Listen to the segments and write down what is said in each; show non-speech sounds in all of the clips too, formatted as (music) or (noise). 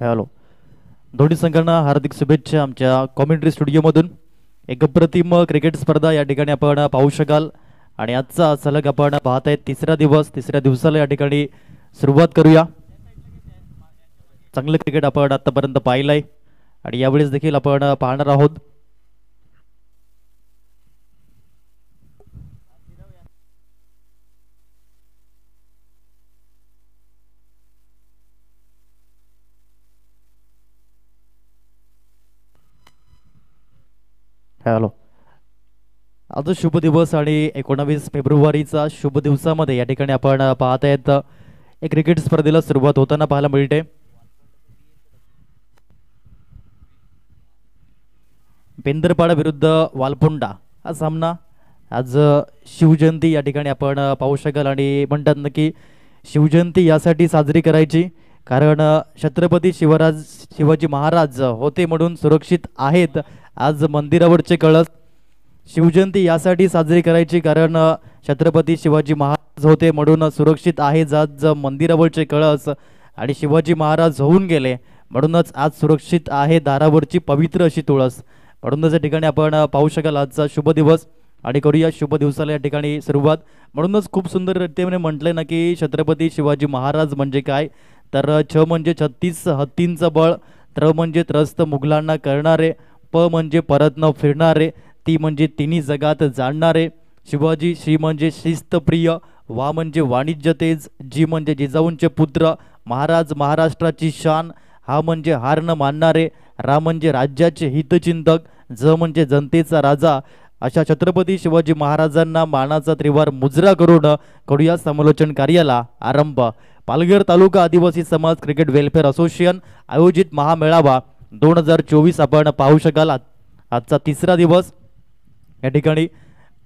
Hello. दोन्ही संघांना हार्दिक शुभेच्छा आमच्या कॉमेंट्री स्टुडिओमधून एक अप्रतिम क्रिकेट स्पर्धा या ठिकाणी आपण पाहू शकाल. आणि आजचा सलग आपण पाहत आहे तिसरा दिवस. तिसऱ्या दिवसाला या ठिकाणी सुरुवात करूया. चांगलं क्रिकेट आपण आत्तापर्यंत पाहिलं आहे आणि यावेळेस देखील आपण पाहणार आहोत. हॅलो आज शुभ दिवस आणि एकोणावीस फेब्रुवारीचा शुभ दिवसामध्ये या ठिकाणी आपण पाहत आहेत एक क्रिकेट स्पर्धेला सुरुवात होताना पाहायला मिळते. बेंदरपाडा विरुद्ध वालपुंडा हा सामना आज शिवजयंती या ठिकाणी आपण पाहू शकाल आणि म्हणतात ना की शिवजयंती यासाठी साजरी करायची. कारण छत्रपती शिवराज शिवाजी महाराज होते म्हणून सुरक्षित आहेत. आज मंदिरावरचे कळस शिवजयंती यासाठी साजरी करायची कारण छत्रपती शिवाजी महाराज होते म्हणून सुरक्षित आहेत. आज मंदिरावरचे कळस आणि शिवाजी महाराज होऊन गेले म्हणूनच आज सुरक्षित आहे. दारावरची पवित्र अशी तुळस. म्हणूनच या ठिकाणी आपण पाहू शकाल आजचा शुभ दिवस आणि करूया शुभ दिवसाला या ठिकाणी सुरुवात. म्हणूनच खूप सुंदर रीतीने म्हटलंय ना की छत्रपती शिवाजी महाराज म्हणजे काय? तर छ म्हणजे छत्तीस हत्तींचं बळ त्र म्हणजे त्रस्त मुघलांना करणारे प म्हणजे परत न फिरणारे ती म्हणजे तिन्ही जगात जाणणारे शिवाजी श्री म्हणजे शिस्तप्रिय वा म्हणजे वाणिज्य तेज जी म्हणजे जिजाऊंचे पुत्र महाराज महाराष्ट्राची शान हा म्हणजे हार न मानणारे रा म्हणजे राज्याचे हितचिंतक ज म्हणजे जनतेचा राजा अशा छत्रपती शिवाजी महाराजांना मानाचा त्रिवार मुजरा करून करूया समालोचन कार्याला आरंभ. पालघर तालुका आदिवासी समाज क्रिकेट वेलफेअर असोसिएशन आयोजित महामेळावा दोन हजार चोवीस आपण पाहू शकाल. आजचा तिसरा दिवस. या ठिकाणी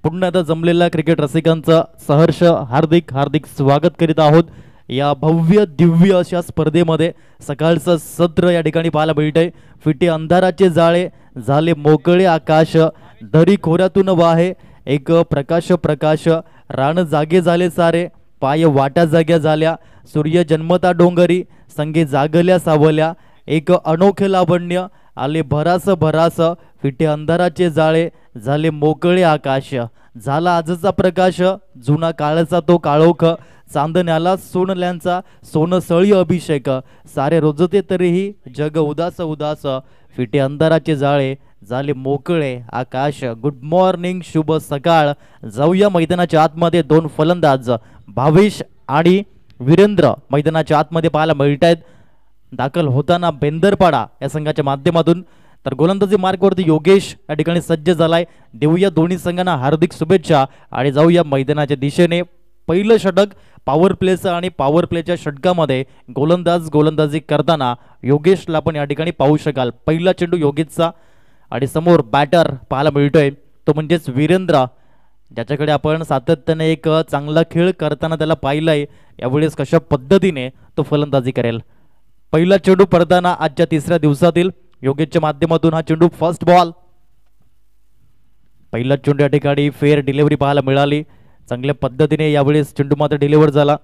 पुन्हा आता जमलेल्या क्रिकेट रसिकांचं सहर्ष हार्दिक हार्दिक स्वागत करीत आहोत. या भव्य दिव्य अशा स्पर्धेमध्ये सकाळचं सत्र या ठिकाणी पाहायला मिळतंय. फिटे अंधाराचे जाळे झाले मोकळे आकाश दरी खोऱ्यातून वाहे एक प्रकाश प्रकाश रान जागे झाले सारे. पाय वाट्या जाग्या झाल्या. सूर्य जन्मता डोंगरी संगे जागल्या सावल्या. एक अनोखे लावण्य आले भरास भरास फिटे अंधाराचे जाळे झाले मोकळे आकाश. झाला आजचा प्रकाश जुना काळाचा तो काळोख. चांदण्याला सोनल्यांचा सोनसळी अभिषेक. सारे रोजते तरीही जग उदास उदास. फिटे अंधाराचे जाळे झाले मोकळे आकाश. गुड मॉर्निंग शुभ सकाळ. जाऊया मैदानाच्या आतमध्ये दोन फलंदाज. भावेश आणि वीरेंद्र मैदानाच्या आतमध्ये पाहायला मिळत आहेत दाखल होताना बेंदरपाडा या संघाच्या माध्यमातून. तर गोलंदाजी मार्गवरती योगेश या ठिकाणी सज्ज झालाय. देऊया दोन्ही संघांना हार्दिक शुभेच्छा आणि जाऊया मैदानाच्या दिशेने. पहिलं षटक पॉवर प्लेचं आणि पॉवर प्लेच्या षटकामध्ये गोलंदाज गोलंदाजी करताना योगेशला आपण या ठिकाणी पाहू शकाल. पहिला चेंडू योगेशचा आणि समोर बॅटर पाहायला मिळतोय. तो म्हणजेच वीरेंद्र. ज्याच्याकडे आपण सातत्याने एक चांगला खेळ करताना त्याला पाहिलंय यावेळेस कशा पद्धतीने तो फलंदाजी करेल? पहिला चेंडू पडताना आजच्या तिसऱ्या दिवसातील योगेशच्या माध्यमातून हा चेंडू फर्स्ट बॉल पहिला चेंडू या ठिकाणी फेअर डिलिव्हरी पाहायला मिळाली. चांगल्या पद्धतीने यावेळेस चेंडू मात्र डिलिव्हर झाला.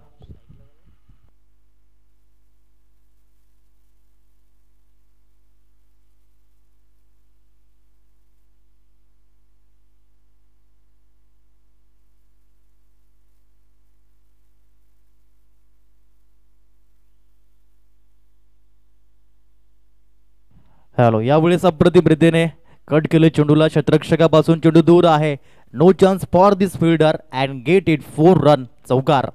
हॅलो यावेळेस अप्रतिम रीतीने कट केले चेंडूला. क्षत्रक्षकापासून चेंडू दूर आहे. No chance for this fielder and get it four run चौकार.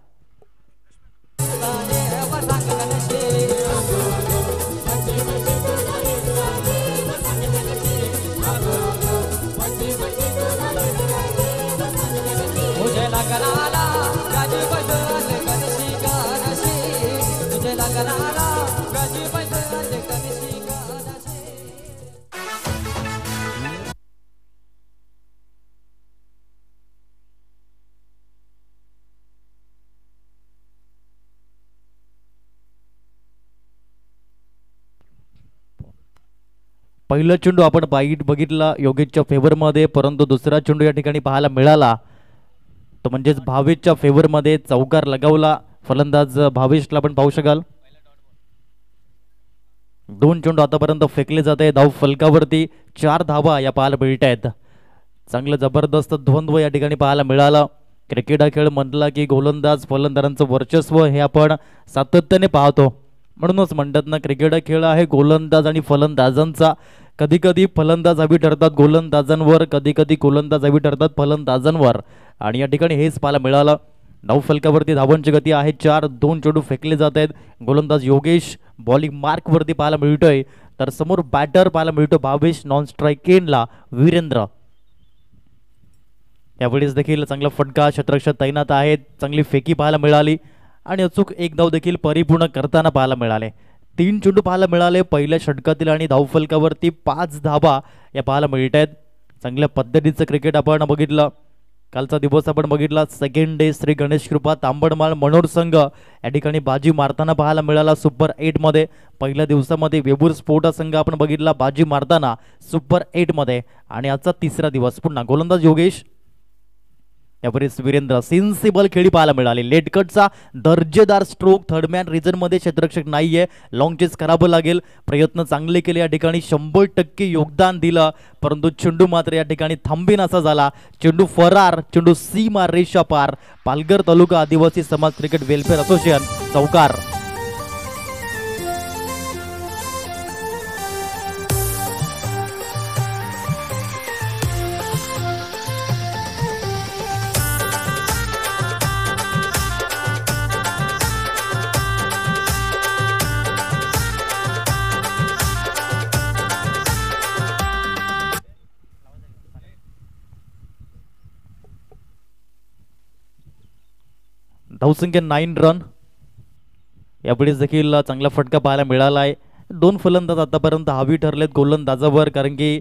पहिला चेंडू आपण बाईट बघितला योगेशच्या फेवरमध्ये परंतु दुसरा चेंडू या ठिकाणी पाहायला मिळाला. तो म्हणजेच भावेशच्या फेवरमध्ये चौकार लगावला. फलंदाज भावेशला आपण पाहू शकाल. दोन चेंडू आतापर्यंत फेकले जात आहे धाव फलकावरती. चार धावा या पाहायला मिळत आहेत. चांगलं जबरदस्त द्वंद्व या ठिकाणी पाहायला मिळालं. क्रिकेट हा खेळ म्हटला की गोलंदाज फलंदाजांचं वर्चस्व हे आपण सातत्याने पाहतो. म्हणूनच म्हणतात ना क्रिकेट हा खेळ आहे गोलंदाज आणि फलंदाजांचा. कधी कधी फलंदाज हवी ठरतात गोलंदाजांवर कधी कधी गोलंदाज हवी ठरतात फलंदाजांवर. आणि या ठिकाणी हेच पाहायला मिळालं. नऊ फलकावरती धावांची गती आहे चार दोन चेंडू फेकले जात आहेत. गोलंदाज योगेश बॉलिंग मार्कवरती पाहायला मिळतोय. तर समोर बॅटर पाहायला मिळतो भावेश नॉन स्ट्रायकेनला वीरेंद्र. यावेळेस देखील चांगला फटका शतरक्षक तैनात आहेत. चांगली फेकी पाहायला मिळाली. आणि अचूक एक धाव देखील परिपूर्ण करताना पाहायला मिळाले. तीन चेंडू पाहायला मिळाले. पहिल्या षटकातील आणि धावफलकावरती पाच धाबा या पाहायला मिळत आहेत चांगल्या पद्धतीचं क्रिकेट आपण बघितलं. कालचा दिवस आपण बघितला. सेकंड डे श्री गणेश कृपा तांबडमाळ मनोर संघ या ठिकाणी बाजी मारताना पाहायला मिळाला सुपर एटमध्ये पहिल्या दिवसामध्ये वेबूर स्पोर्टा संघ आपण बघितला. बाजी मारताना सुपर एटमध्ये आणि आजचा तिसरा दिवस. पुन्हा गोलंदाज योगेश यावेळेस वीरेंद्र सेन्सिबल खेळी पाहायला मिळाली. लेटकटचा दर्जेदार स्ट्रोक थर्डमॅन रिझनमध्ये क्षेत्ररक्षक नाहीये. लॉंग चेस करावं लागेल. प्रयत्न चांगले केले या ठिकाणी. शंभर टक्के योगदान दिलं. परंतु चेंडू मात्र या ठिकाणी थांबीन असा झाला. चेंडू फरार चेंडू सीमा रेषा पार. पालघर तालुका आदिवासी समाज क्रिकेट वेलफेअर असोसिएशन चौकार. धावसंख्या नाईन रन यापुढेच देखील चांगला फटका पाहायला मिळाला आहे. दोन फलंदाज आतापर्यंत हवी ठरलेत गोलंदाजावर कारण की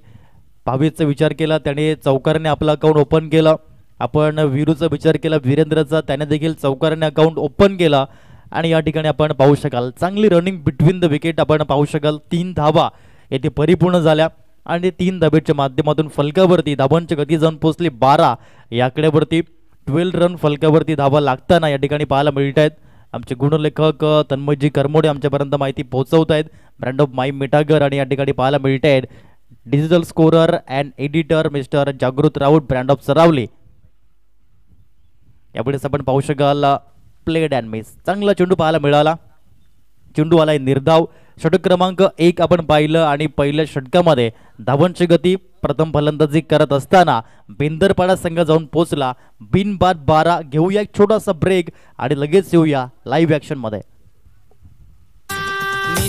भावीचा विचार केला त्याने चौकाराने आपलं अकाउंट ओपन केलं. आपण वीरूचा विचार केला वीरेंद्रचा त्याने देखील चौकाराने अकाउंट ओपन केला. आणि या ठिकाणी आपण पाहू शकाल चांगली रनिंग बिटवीन द विकेट आपण पाहू शकाल. तीन धावा येथे परिपूर्ण झाल्या. आणि तीन धाबेच्या माध्यमातून फलकावरती धाबांची गती जाऊन पोचली बारा याकड्यावरती. ट्वेल्व रन फलकावरती धावा लागताना या ठिकाणी पाहायला मिळत आहेत आमचे गुणलेखक तन्मयजी करमोडे आमच्यापर्यंत माहिती पोहोचवत आहेत ब्रँड ऑफ माई मिठागर आणि या ठिकाणी पाहायला मिळत आहेत digital scorer and editor mister Jagrut Raut brand of Saravali. यापुढेच आपण पाहू शकाल प्लेड अँड मिस चांगला चेंडू पाहायला मिळाला. चेंडू आलाय निर्धाव. षटक क्रमांक एक आपण पाहिलं आणि पहिल्या षटकामध्ये धावांची गती प्रथम फलंदाजी करत असताना बिंदरपाडा संघ जाऊन पोहोचला. बिनबाद बारा घेऊया एक छोटासा ब्रेक आणि लगेच येऊया लाईव्ह ऍक्शनमध्ये. मी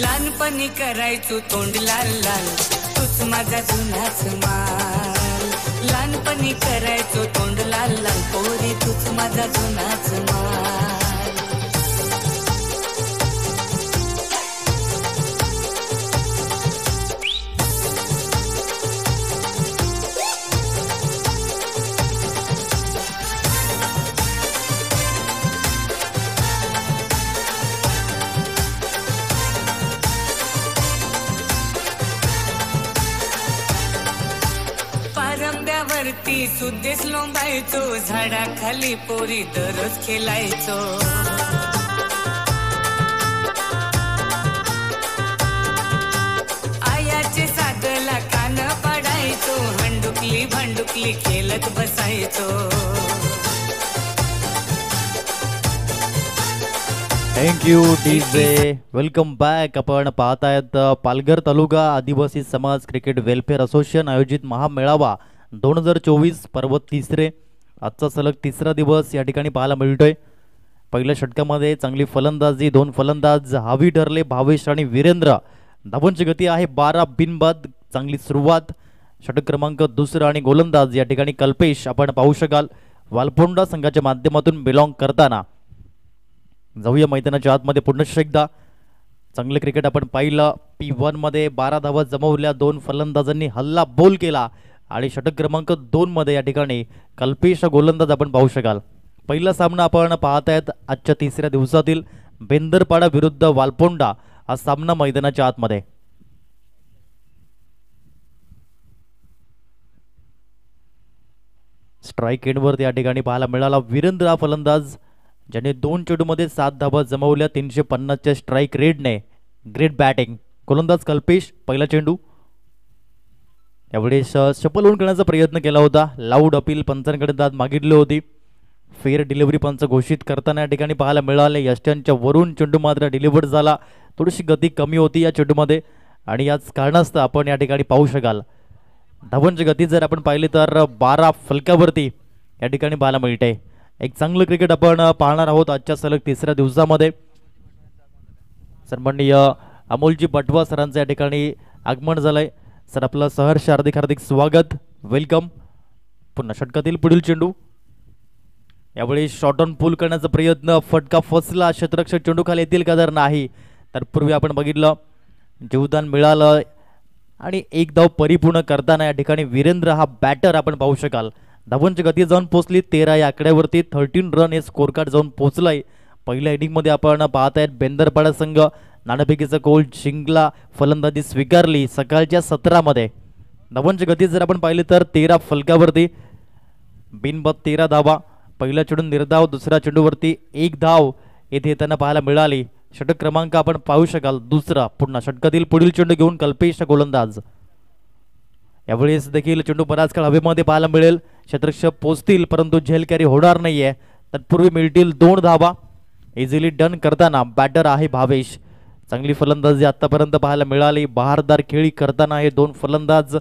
लहानपणी करायचो तोंड लाल लाल. तूच माझा जुनाच माल. लहानपणी करायचो तोंड लाल लाल पोरी तूच माझा जुनाच माल. पारंब्यावरती सुद्देश लोंबायचो झाडाखाली पोरी दररोज खेळायचो आयाचे सागला कान पाडायचो हंडुकली भांडुकली खेळत बसायचो. Thank you D J welcome back आपण पाहत आहेत पालघर तालुका आदिवासी समाज क्रिकेट वेलफेअर असोसिएशन आयोजित महामेळावा. दोन हजार चोवीस पर्व तिसरे. आजचा सलग तिसरा दिवस या ठिकाणी पाहायला मिळतोय. पहिल्या षटकामध्ये चांगली फलंदाजी दोन फलंदाज हावी ठरले भावेश आणि वीरेंद्र. धावांची गती आहे बारा बिनबाद चांगली सुरुवात. षटक क्रमांक दुसरा आणि गोलंदाज या ठिकाणी कल्पेश आपण पाहू शकाल. वालपोंडा संघाच्या माध्यमातून बिलॉंग करताना. जाऊया मैदानाच्या आतमध्ये पुन्हा एकदा. चांगले क्रिकेट आपण पाहिलं. पी वनमध्ये बारा धावा जमवल्या दोन फलंदाजांनी हल्ला बोल केला. आणि षटक क्रमांक दोनमध्ये या ठिकाणी कल्पेश गोलंदाज आपण पाहू शकाल. पहिला सामना आपण पाहतायत आजच्या तिसऱ्या दिवसातील बेंदरपाडा विरुद्ध वालपोंडा हा सामना मैदानाच्या आतमध्ये. स्ट्राईक एंडवर या ठिकाणी पाहायला मिळाला वीरेंद्र हा फलंदाज ज्याने दोन चेंडूमध्ये सात धाबा जमवल्या तीनशे पन्नासच्या स्ट्राईक रेडने ग्रेट बॅटिंग गोलंदाज कल्पेश पहिला चेंडू. यावेळेस शपल होऊन करण्याचा प्रयत्न केला होता. लाऊड अपील पंचांकडे दाद मागितली होती. फेअर डिलिव्हरी पंच घोषित करताना या ठिकाणी पाहायला मिळाले. यष्ट्यांच्या वरून चेंडू मात्र डिलिव्हर झाला. थोडीशी गती कमी होती या चेंडूमध्ये आणि याच कारणास्तव आपण या ठिकाणी पाहू शकाल. धावांची गती जर आपण पाहिली तर बारा फलकावरती या ठिकाणी पाहायला मिळते. एक चांगलं क्रिकेट आपण पाहणार आहोत आजच्या सलग तिसऱ्या दिवसामध्ये. सन्माननीय अमोलजी बटवा सरांचं या ठिकाणी आगमन झालंय. सर आपलं सहर्ष हार्दिक हार्दिक स्वागत. वेलकम पुन्हा षटकातील पुढील चेंडू. यावेळी शॉर्ट ऑन पूल करण्याचा प्रयत्न फटका फसला. क्षेत्ररक्षक चेंडू खाली येतील का जर नाही तर पूर्वी आपण बघितलं जीवदान मिळालं. आणि एक धाव परिपूर्ण करताना या ठिकाणी वीरेंद्र हा बॅटर आपण पाहू शकाल. धावांची गती जाऊन पोहोचली तेरा या आकड्यावरती थर्टीन रन हे स्कोर कार्ड जाऊन आहे पहिल्या इनिंगमध्ये आपण पाहत आहेत बेंदरपाडा संघ नाणेफेकीचा गोल शिंगला फलंदाजी स्वीकारली सकाळच्या सतरामध्ये. धावांची गती जर आपण पाहिली तर तेरा फलकावरती बिनबद तेरा धावा पहिला चेंडू निर्धाव दुसऱ्या चेंडूवरती एक धाव येथे येताना पाहायला मिळाली. षटक क्रमांक आपण पाहू शकाल दुसरा पुन्हा षटकातील पुढील चेंडू घेऊन कल्पेश गोलंदाज. यावेळेस देखील चेंडू बराच काळ हवेमध्ये पाहायला मिळेल. क्षेत्ररक्षक पोचतील परंतु झेल कॅरी होणार नाहीये. तत्पूर्वी मिळतील दोन धावा. इझिली डन करताना बॅटर आहे भावेश. चांगली फलंदाजी आत्तापर्यंत पाहायला मिळाली. बहारदार खेळी करताना हे दोन फलंदाज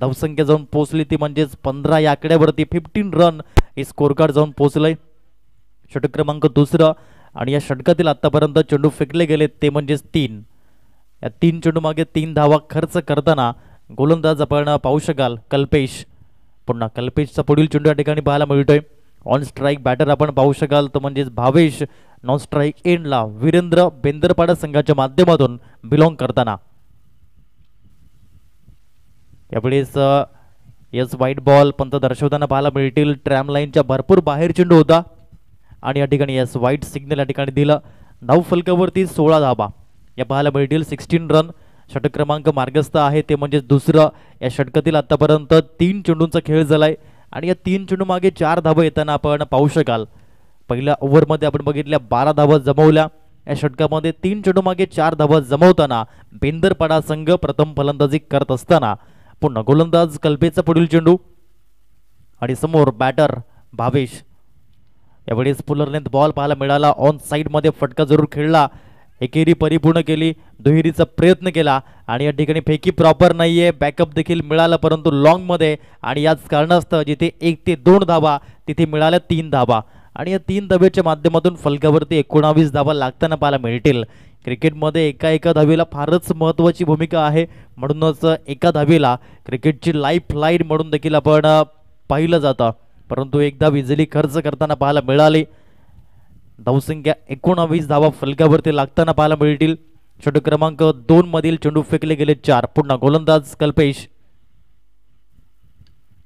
धावसंख्या जाऊन पोचली ती म्हणजेच पंधरा या आकड्यावरती फिफ्टीन रन हे स्कोर कार्ड जाऊन पोहोचलंय. षटक क्रमांक दुसरं आणि या षटकातील आत्तापर्यंत चेंडू फेकले गेले ते म्हणजेच तीन. या तीन चेंडू मागे तीन धावा खर्च करताना गोलंदाज आपण पाहू शकाल. कल्पेश. पुन्हा कल्पेशचा पुढील चेंडू या ठिकाणी पाहायला मिळतोय. ऑन स्ट्राईक बॅटर आपण पाहू शकाल. तो म्हणजेच भावेश. नॉन स्ट्राईक एंडला वीरेंद्र बेंदरपाडा संघाच्या माध्यमातून बिलॉंग करताना. यावेळेस यस व्हाईट बॉल पंत दर्शवताना पाहायला मिळतील. ट्रॅम लाईनच्या भरपूर बाहेर चेंडू होता. आणि या ठिकाणी यस व्हाईट सिग्नल या ठिकाणी दिलं. नऊ फलकावरती सोळा धाबा. या पाहायला मिळतील. सिक्स्टीन रन षटक क्रमांक मार्गस्थ आहे. ते म्हणजे दुसरं. या षटकातील आतापर्यंत तीन चेंडूंचा खेळ झालाय. आणि या तीन चेंडू मागे चार धाबा येताना आपण पाहू शकाल. पहिल्या ओव्हरमध्ये आपण बघितल्या बारा धावा जमवल्या. या षटकामध्ये तीन चेंडूमागे चार धावा जमवताना बेंदरपाडा संघ प्रथम फलंदाजी करत असताना पुन्हा गोलंदाज कल्पेचा पुढील चेंडू आणि समोर बॅटर भावेश. यावेळेस पुलर बॉल पाहायला मिळाला. ऑन साईडमध्ये फटका जरूर खेळला. एकेरी परिपूर्ण केली. दुहेरीचा प्रयत्न केला. आणि या ठिकाणी फेकी प्रॉपर नाहीये. बॅकअप देखील मिळाला परंतु लॉंगमध्ये आणि याच कारणास्तव जिथे एक ते दोन धावा तिथे मिळाल्या तीन धावा. आणि या तीन धाब्याच्या माध्यमातून फलकावरती एकोणावीस धावा लागताना पाहायला मिळतील. क्रिकेटमध्ये एका एका धावीला फारच महत्त्वाची भूमिका आहे. म्हणूनच एका धावीला क्रिकेटची लाईफ लाईन म्हणून देखील आपण पाहिलं जातं. परंतु एकदा विजली खर्च करताना पाहायला मिळाली. धावसंख्या एकोणावीस धावा फलकावरती लागताना पाहायला मिळतील. षटक क्रमांक दोन मधील चेंडू फेकले गेले चार. पुन्हा गोलंदाज कल्पेश.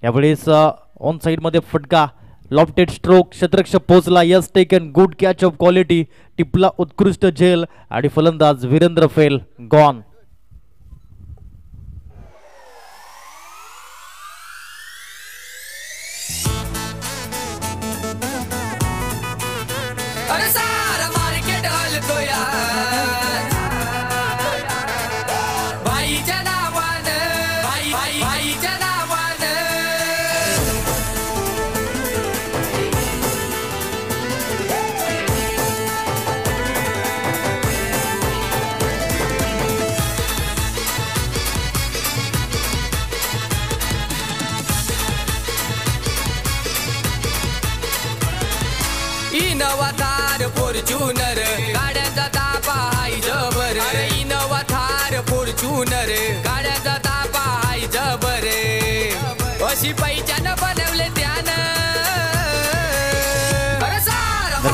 यावेळेस ऑन साईडमध्ये फटका लॉफ्टेड स्ट्रोक शत्रक्ष पोचला yes taken good catch of quality टिपला उत्कृष्ट झेल आणि फलंदाज वीरेंद्र फेल गॉन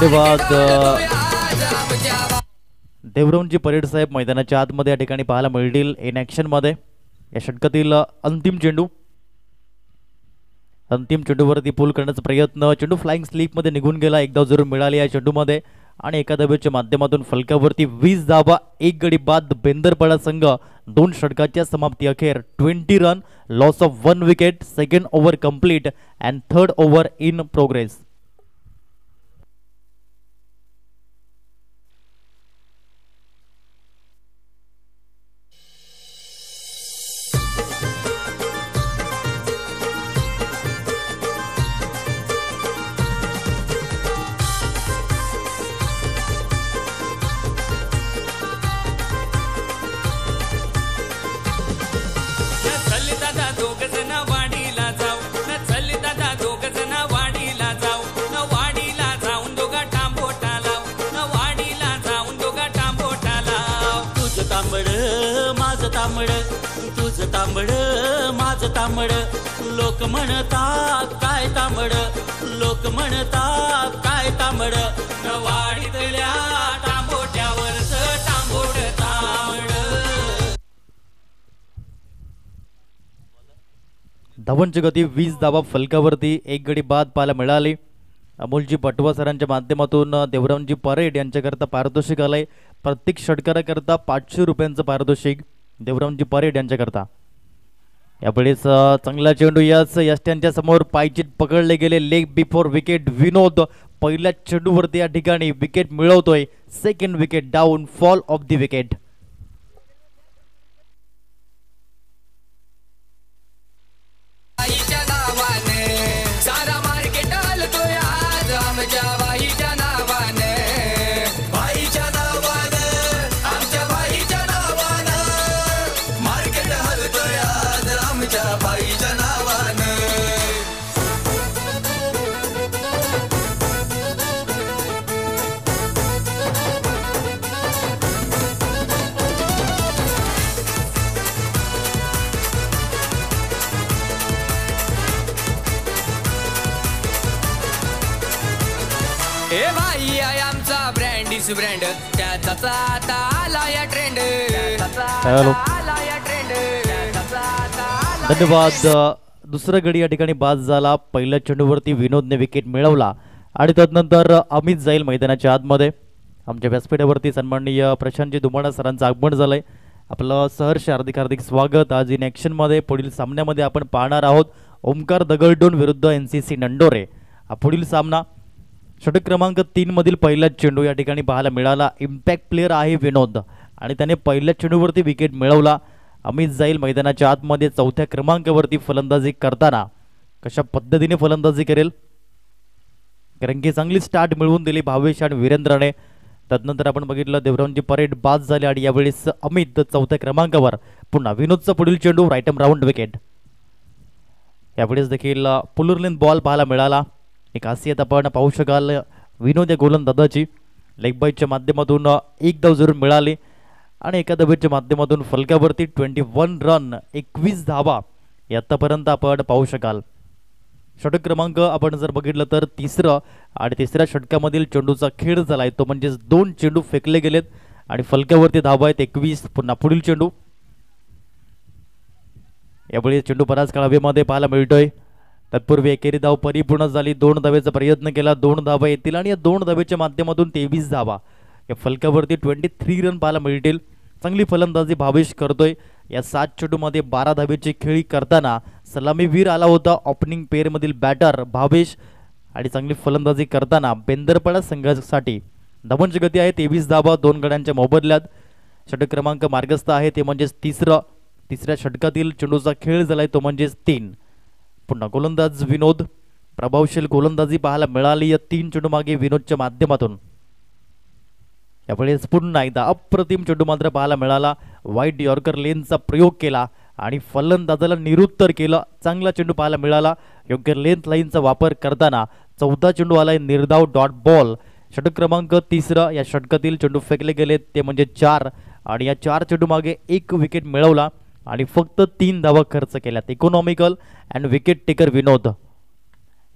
धन्यवाद, मार्केट परेड साहेब मैदानाच्या आतमध्ये या ठिकाणी पाहायला मिळतील. इन ॲक्शनमध्ये या षटकातील अंतिम चेंडू. अंतिम चेंडूवरती पूल करण्याचा प्रयत्न. चेंडू फ्लाइंग स्लीपमध्ये निघून गेला. एकदा जरूर मिळाली या चेंडूमध्ये. आणि एका धाब्याच्या माध्यमातून फलकावरती वीस धाबा एक गडी बाद बेंदरपाडा संघ. दोन षटकाच्या समाप्ती अखेर. Twenty run loss of one wicket second over complete and third over in progress तांबड माझ तांबड. लोक म्हणतात काय तांबड? लोक म्हणतात काय तांबड? वाढीतल्या तांबोट्यावरच तांबोड तांबड धावांची गती वीस धावा फलकावरती. एक गडी बाद पाहायला मिळाली. अमोलजी पटवा सरांच्या माध्यमातून देवरामजी परेड यांच्याकरता पारितोषिक आलंय. प्रत्येक षटकाराकरता पाचशे रुपयांचं पारितोषिक देवरामजी परेड यांच्याकरता. यावेळेस चांगला चेंडू यस यष्ट्यांच्या समोर पायचीत पकडले गेले. Leg before wicket Vinod. पहिल्या चेंडूवरती या ठिकाणी wicket मिळवतोय. Second wicket down fall of the wicket brand is brand त्याचाच आता आला? या ट्रेंड. आला या धन्यवाद. दुसरा गडी या ठिकाणी बाद झाला. पहिल्या चेंडूवरती विनोदने विकेट मिळवला. आणि त्यानंतर अमित जाईल मैदानाच्या आतमध्ये. आमच्या व्यासपीठावरती सन्माननीय प्रशांतजी दुमाणा सरांचं आगमन झालंय. आपलं सहर्ष हार्दिक हार्दिक स्वागत. आज इन ॲक्शनमध्ये पुढील सामन्यामध्ये आपण पाहणार आहोत. ओमकार दगडडोन विरुद्ध एन सी सी नंडोरे. हा पुढील सामना. षटक क्रमांक तीन मधील पहिला चेंडू या ठिकाणी पाहायला मिळाला. इम्पॅक्ट प्लेअर आहे विनोद. आणि त्याने पहिल्या चेंडूवरती विकेट मिळवला. अमित जाईल मैदानाच्या आतमध्ये चौथ्या क्रमांकावरती फलंदाजी करताना. कशा पद्धतीने फलंदाजी करेल? कारण की चांगली स्टार्ट मिळवून दिली भावेश आणि वीरेंद्रने. त्यानंतर आपण बघितलं देवरावची परेड बाद झाली आणि यावेळेस अमित चौथ्या क्रमांकावर. पुन्हा विनोदचा पुढील चेंडू राईटम राऊंड विकेट यावेळेस देखील पुलुरलेन बॉल पाहायला मिळाला. एक खासियत आपण पाहू शकाल विनोद या गोलंदाजाची लेग बाईच्या माध्यमातून एक धाव जरूर मिळाली आणि एका धावेच्या माध्यमातून फलक्यावरती ट्वेंटी वन रन एकवीस धावा आत्तापर्यंत आपण पाहू शकाल. षटक क्रमांक आपण जर बघितलं तर तिसरं आणि तिसऱ्या षटकामधील चेंडूचा खेळ झाला आहे तो म्हणजेच दोन चेंडू फेकले गेलेत आणि फलक्यावरती धावा आहेत एकवीस पुन्हा पुढील चेंडू. यावेळी चेंडू बराच काळ हवेमध्ये पाहायला मिळतोय. तत्पूर्वी एकेरी धाव परिपूर्ण झाली. दोन धावेचा प्रयत्न केला. दोन धावा येतील आणि या दोन धावेच्या माध्यमातून तेवीस धावा. या फलकावरती ट्वेंटी थ्री रन पाहायला मिळतील. चांगली फलंदाजी भावेश करतोय. या सात चेंडूमध्ये बारा धावेची खेळी करताना सलामीवीर आला होता. ओपनिंग पेअरमधील बॅटर भावेश आणि चांगली फलंदाजी करताना बेंदरपाडा संघासाठी. धावांची गती आहे. तेवीस धावा दोन गड्यांच्या मोबदल्यात. षटक क्रमांक मार्गस्थ आहे. ते म्हणजेच तिसरं तिसऱ्या षटकातील चेंडूचा खेळ झालाय. तो म्हणजेच तीन. पुन्हा गोलंदाज विनोद प्रभावशील गोलंदाजी पाहायला मिळाली या तीन चेंडू मागे विनोदच्या माध्यमातून यावेळेस पुन्हा एकदा अप्रतिम चेंडू मात्र पाहायला मिळाला वाईट यॉर्कर लेनचा प्रयोग केला आणि फलंदाजाला निरुत्तर केलं चांगला चेंडू पाहायला मिळाला योग्य लेंथ लाईनचा वापर करताना चौदा चेंडू आलाय निर्धाव डॉट बॉल षटक क्रमांक तिसरं या षटकातील चेंडू फेकले गेले ते म्हणजे चार आणि या चार चेंडू मागे एक विकेट मिळवला आणि फक्त तीन धावा खर्च केल्यात. Economical and wicket taker Vinod.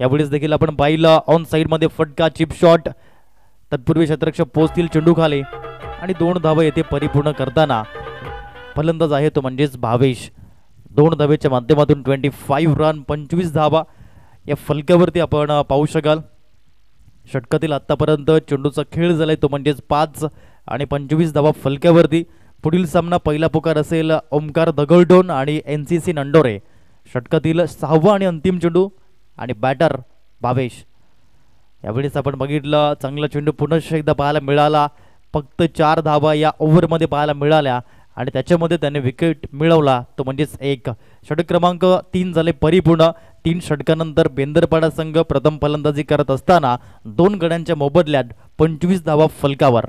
यावेळेस देखील आपण पाहिलं ऑन साईडमध्ये फटका चिप शॉट तत्पूर्वी शतरक्ष पोचतील चेंडू खाली आणि दोन धावा येथे परिपूर्ण करताना फलंदाज आहे तो म्हणजेच भावेश. दोन धावेच्या माध्यमातून ट्वेंटी फाईव्ह रन पंचवीस धावा. या फलकावरती आपण पाहू शकाल. षटकातील आत्तापर्यंत चेंडूचा खेळ झालाय तो म्हणजेच पाच आणि पंचवीस धावा फलक्यावरती. पुढील सामना पहिला पुकार असेल ओमकार दगलडोन आणि एन सी सी नंडोरे. षटकातील सहावा आणि अंतिम चेंडू आणि बॅटर भावेश. यावेळेस आपण बघितलं चांगला चेंडू पुनश एकदा पाहायला मिळाला. फक्त चार धावा या ओव्हरमध्ये पाहायला मिळाल्या आणि त्याच्यामध्ये त्याने विकेट मिळवला. तो म्हणजेच एक. षटक क्रमांक तीन झाले परिपूर्ण. तीन षटकानंतर बेंदरपाडा संघ प्रथम फलंदाजी करत असताना दोन गड्यांच्या मोबदल्यात पंचवीस धावा फलकावर.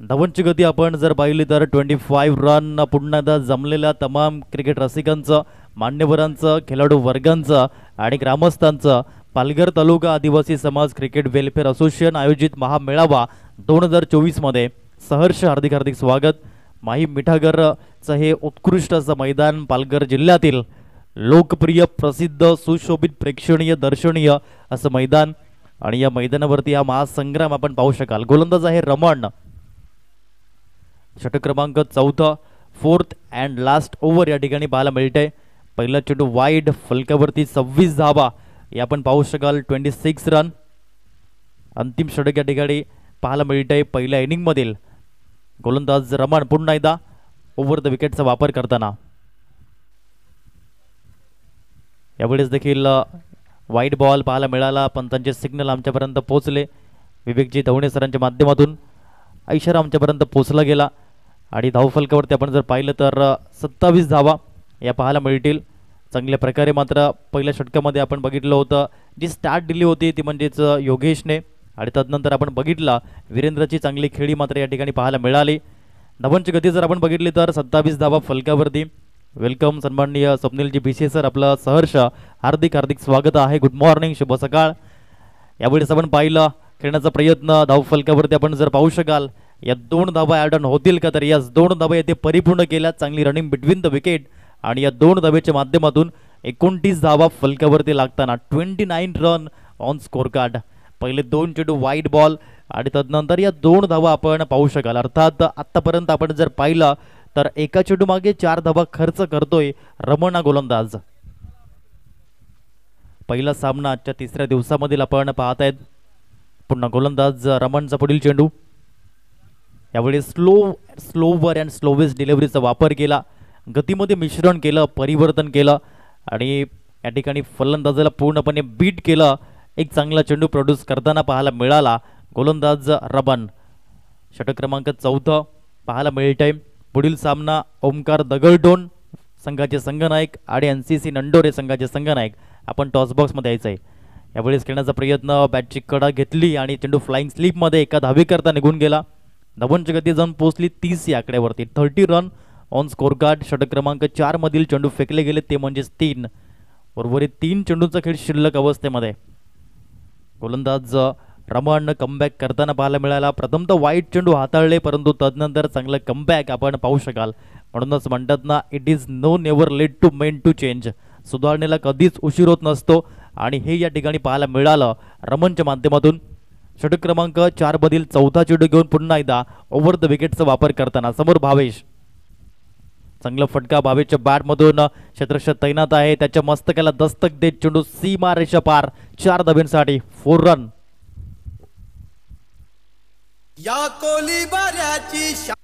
धावांची गती आपण जर पाहिली तर ट्वेंटी फाईव्ह रन पुन्हा एकदा जमलेल्या तमाम क्रिकेट रसिकांचं मान्यवरांचं खेळाडू वर्गांचं आणि ग्रामस्थांचं. पालघर तालुका आदिवासी समाज क्रिकेट वेलफेअर असोसिएशन आयोजित महामेळावा दोन हजार चोवीसमध्ये. सहर्ष हार्दिक हार्दिक स्वागत. माही मिठागरचं हे उत्कृष्ट असं मैदान पालघर जिल्ह्यातील लोकप्रिय प्रसिद्ध सुशोभित प्रेक्षणीय दर्शनीय असं मैदान. आणि या मैदानावरती हा महासंग्राम आपण पाहू शकाल. गोलंदाज आहे रमण. षटक क्रमांक चौथा फोर्थ अँड लास्ट ओव्हर या ठिकाणी पाहायला मिळते. पहिला चेंडू वाईड फलकावरती सव्वीस धावा. या आपण पाहू शकाल ट्वेंटी सिक्स रन अंतिम षटक या ठिकाणी पाहायला मिळते पहिल्या इनिंगमधील गोलंदाज रमण पुन्हा एकदा ओव्हर द विकेटचा वापर करताना. यावेळेस देखील वाईट बॉल पाहायला मिळाला. पण त्यांचे सिग्नल आमच्यापर्यंत पोहोचले. विवेकजी धवणे सरांच्या माध्यमातून इशारा आमच्यापर्यंत पोचला गेला. आणि धावफलकावरती आपण जर पाहिलं तर सत्तावीस धावा या पाहायला मिळतील. चांगल्या प्रकारे मात्र पहिल्या षटकामध्ये आपण बघितलं होतं. जी स्टार्ट दिली होती ती म्हणजेच योगेशने. आणि तदनंतर आपण बघितलं वीरेंद्रची चांगली खेळी मात्र या ठिकाणी पाहायला मिळाली. धावांची गती जर आपण बघितली तर सत्तावीस धावा फलकावरती. वेलकम सन्माननीय स्वप्नीलजी भिसे सर आपलं सहर्ष. हार्दिक हार्दिक स्वागत आहे. गुड मॉर्निंग शुभ सकाळ. यावेळेस आपण पाहिलं खेळण्याचा प्रयत्न धावफलकावरती आपण जर पाहू शकाल या दोन धाबा ॲड ऑन होतील का? तर या दोन धाबा येथे परिपूर्ण केल्या चांगली रनिंग बिटवीन द विकेट आणि या दोन धाब्याच्या माध्यमातून एकोणतीस धाबा फलकावरती लागताना twenty nine run on score card पहिले दोन चेडू वाईट बॉल आणि तदनंतर या दोन धावा आपण पाहू शकाल. अर्थात आत्तापर्यंत आपण जर पाहिलं तर एका चेडू मागे चार धावा खर्च करतोय रमणा गोलंदाज. पहिला सामना आजच्या तिसऱ्या दिवसामधील आपण पाहत आहेत पुन्हा गोलंदाज रमणचा पुढील चेंडू. यावेळी स्लो स्लोवर अँड स्लोवेस्ट डिलिव्हरीचा वापर केला. गतीमध्ये मिश्रण केलं परिवर्तन केलं आणि या ठिकाणी फलंदाजाला पूर्णपणे बीट केलं. एक चांगला चेंडू प्रोड्यूस करताना पाहायला मिळाला. गोलंदाज रबन. षटक क्रमांक चौथं पाहायला मिळतंय पुढील सामना ओमकार दगडडोन संघाचे संघनायक आणि एन सी सी नंडोरे संघाचे संघनायक. आपण टॉसबॉक्समध्ये यायचं आहे यावेळेस खेळण्याचा प्रयत्न बॅटची कडा घेतली आणि चेंडू फ्लाइंग स्लीपमध्ये एका धावेकरता निघून गेला. धावांची गती जाऊन पोहोचली तीस या आकड्यावरती. Thirty run on score card षटक क्रमांक चारमधील चेंडू फेकले गेले ते म्हणजेच तीन. उर्वरित तीन चेंडूंचा खेळ शिल्लक अवस्थेमध्ये. गोलंदाज रमण कमबॅक करताना पाहायला मिळाला. प्रथमतः वाईट चेंडू हाताळले परंतु तदनंतर चांगलं कमबॅक आपण पाहू शकाल. म्हणूनच म्हणतात ना it is no never late to men to change सुधारणेला कधीच उशीर होत नसतो. आणि हे या ठिकाणी पाहायला मिळालं. रमणच्या माध्यमातून षटक क्रमांक चार मधील चौथा चेंडू घेऊन पुन्हा एकदा ओव्हर द विकेटचा वापर करताना समोर भावेश. चांगला फटका भावेशच्या बॅटमधून क्षेत्रक्ष तैनात आहे. त्याच्या मस्तकाला दस्तक देत चेंडू सीमा रेषा पार. चार धाब्यांसाठी फोर रन या कोली बऱ्याची शान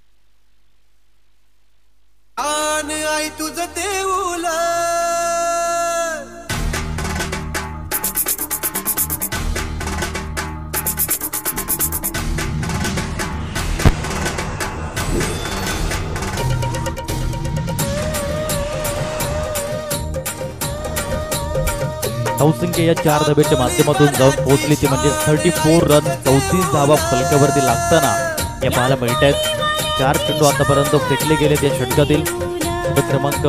आई तुझ देऊला धावसंख्या या चार धाब्याच्या माध्यमातून जाऊन पोहोचली. ती म्हणजे थर्टी फोर रन चौतीस धावा फलकावरती लागताना या पाहायला मिळत आहेत चार चेंडू आतापर्यंत फेकले गेलेत या षटकातील. क्रमांक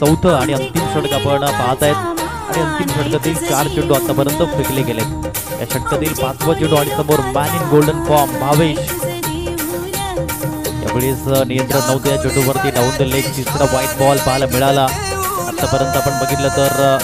चौथं आणि अंतिम षटक आपण पाहत आहेत आणि अंतिम षटकातील चार चेंडू आतापर्यंत फेकले गेलेत. या षटकातील पाचवा चेंडू आणि समोर man in golden form Bhavesh. यावेळेस नियंत्रण नव्हतं या चेंडूवरती डाऊन द लेग तिसरा व्हाईट बॉल पाहायला मिळाला. आतापर्यंत आपण बघितलं तर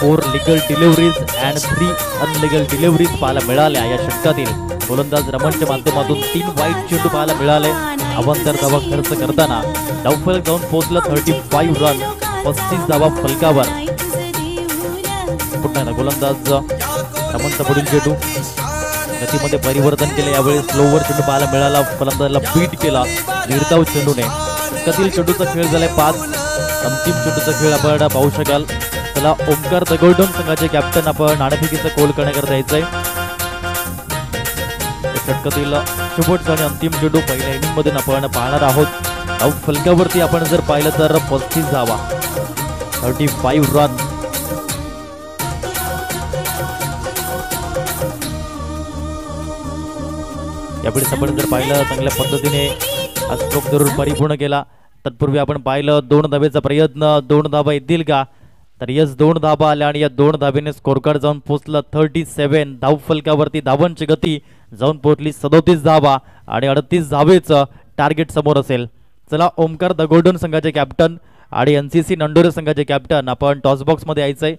four legal deliveries and three unlegal deliveries पाहायला मिळाल्या या षटकातील गोलंदाज रमणच्या माध्यमातून तीन वाईट चेंडू पाहायला मिळाले. अवंतर धावा खर्च करताना डावफलक जाऊन पोहोचला थर्टी फाईव्ह रन पस्तीस धावा फलकावर. पुन्हा गोलंदाज रमणचा पुढील चेंडू गतीमध्ये परिवर्तन केले. यावेळी स्लोवर चेंडू पाहायला मिळाला. फलंदाजाला बीट केला. निर्धाव चेंडूने गतील चेंडूचा खेळ झालाय पाच. अंतिम चेंडूचा खेळ आपण पाहू शकाल. त्याला ओंकार दगोडोन संघाचे कॅप्टन आपण नाणेफेकीचा कोल करण्याकरता यायचंय. षटकातील शेवटचा आणि अंतिम चेंडू पहिल्या इनिंग मधून आपण पाहणार आहोत. धाव फलकावरती आपण जर पाहिलं तर पस्तीस धावा थर्टी फाईव्ह रन यावेळेस आपण जर पाहिलं चांगल्या पद्धतीने हा स्ट्रोक जरूर परिपूर्ण केला. तत्पूर्वी आपण पाहिलं दोन धाबेचा प्रयत्न दोन धाबा येतील का? तर यस दोन धाबा आल्या आणि या दोन धाबेने स्कोरकार्ड जाऊन पोहोचलं. थर्टी सेव्हन धाव फलकावरती धावांची गती जाऊन पोहोचली. सदोतीस धाबा आणि अडतीस धावेचं टार्गेट समोर असेल. चला ओमकार द गोल्डन संघाचे कॅप्टन आणि एन सी सी नंडोरे संघाचे कॅप्टन आपण टॉस बॉक्समध्ये आहे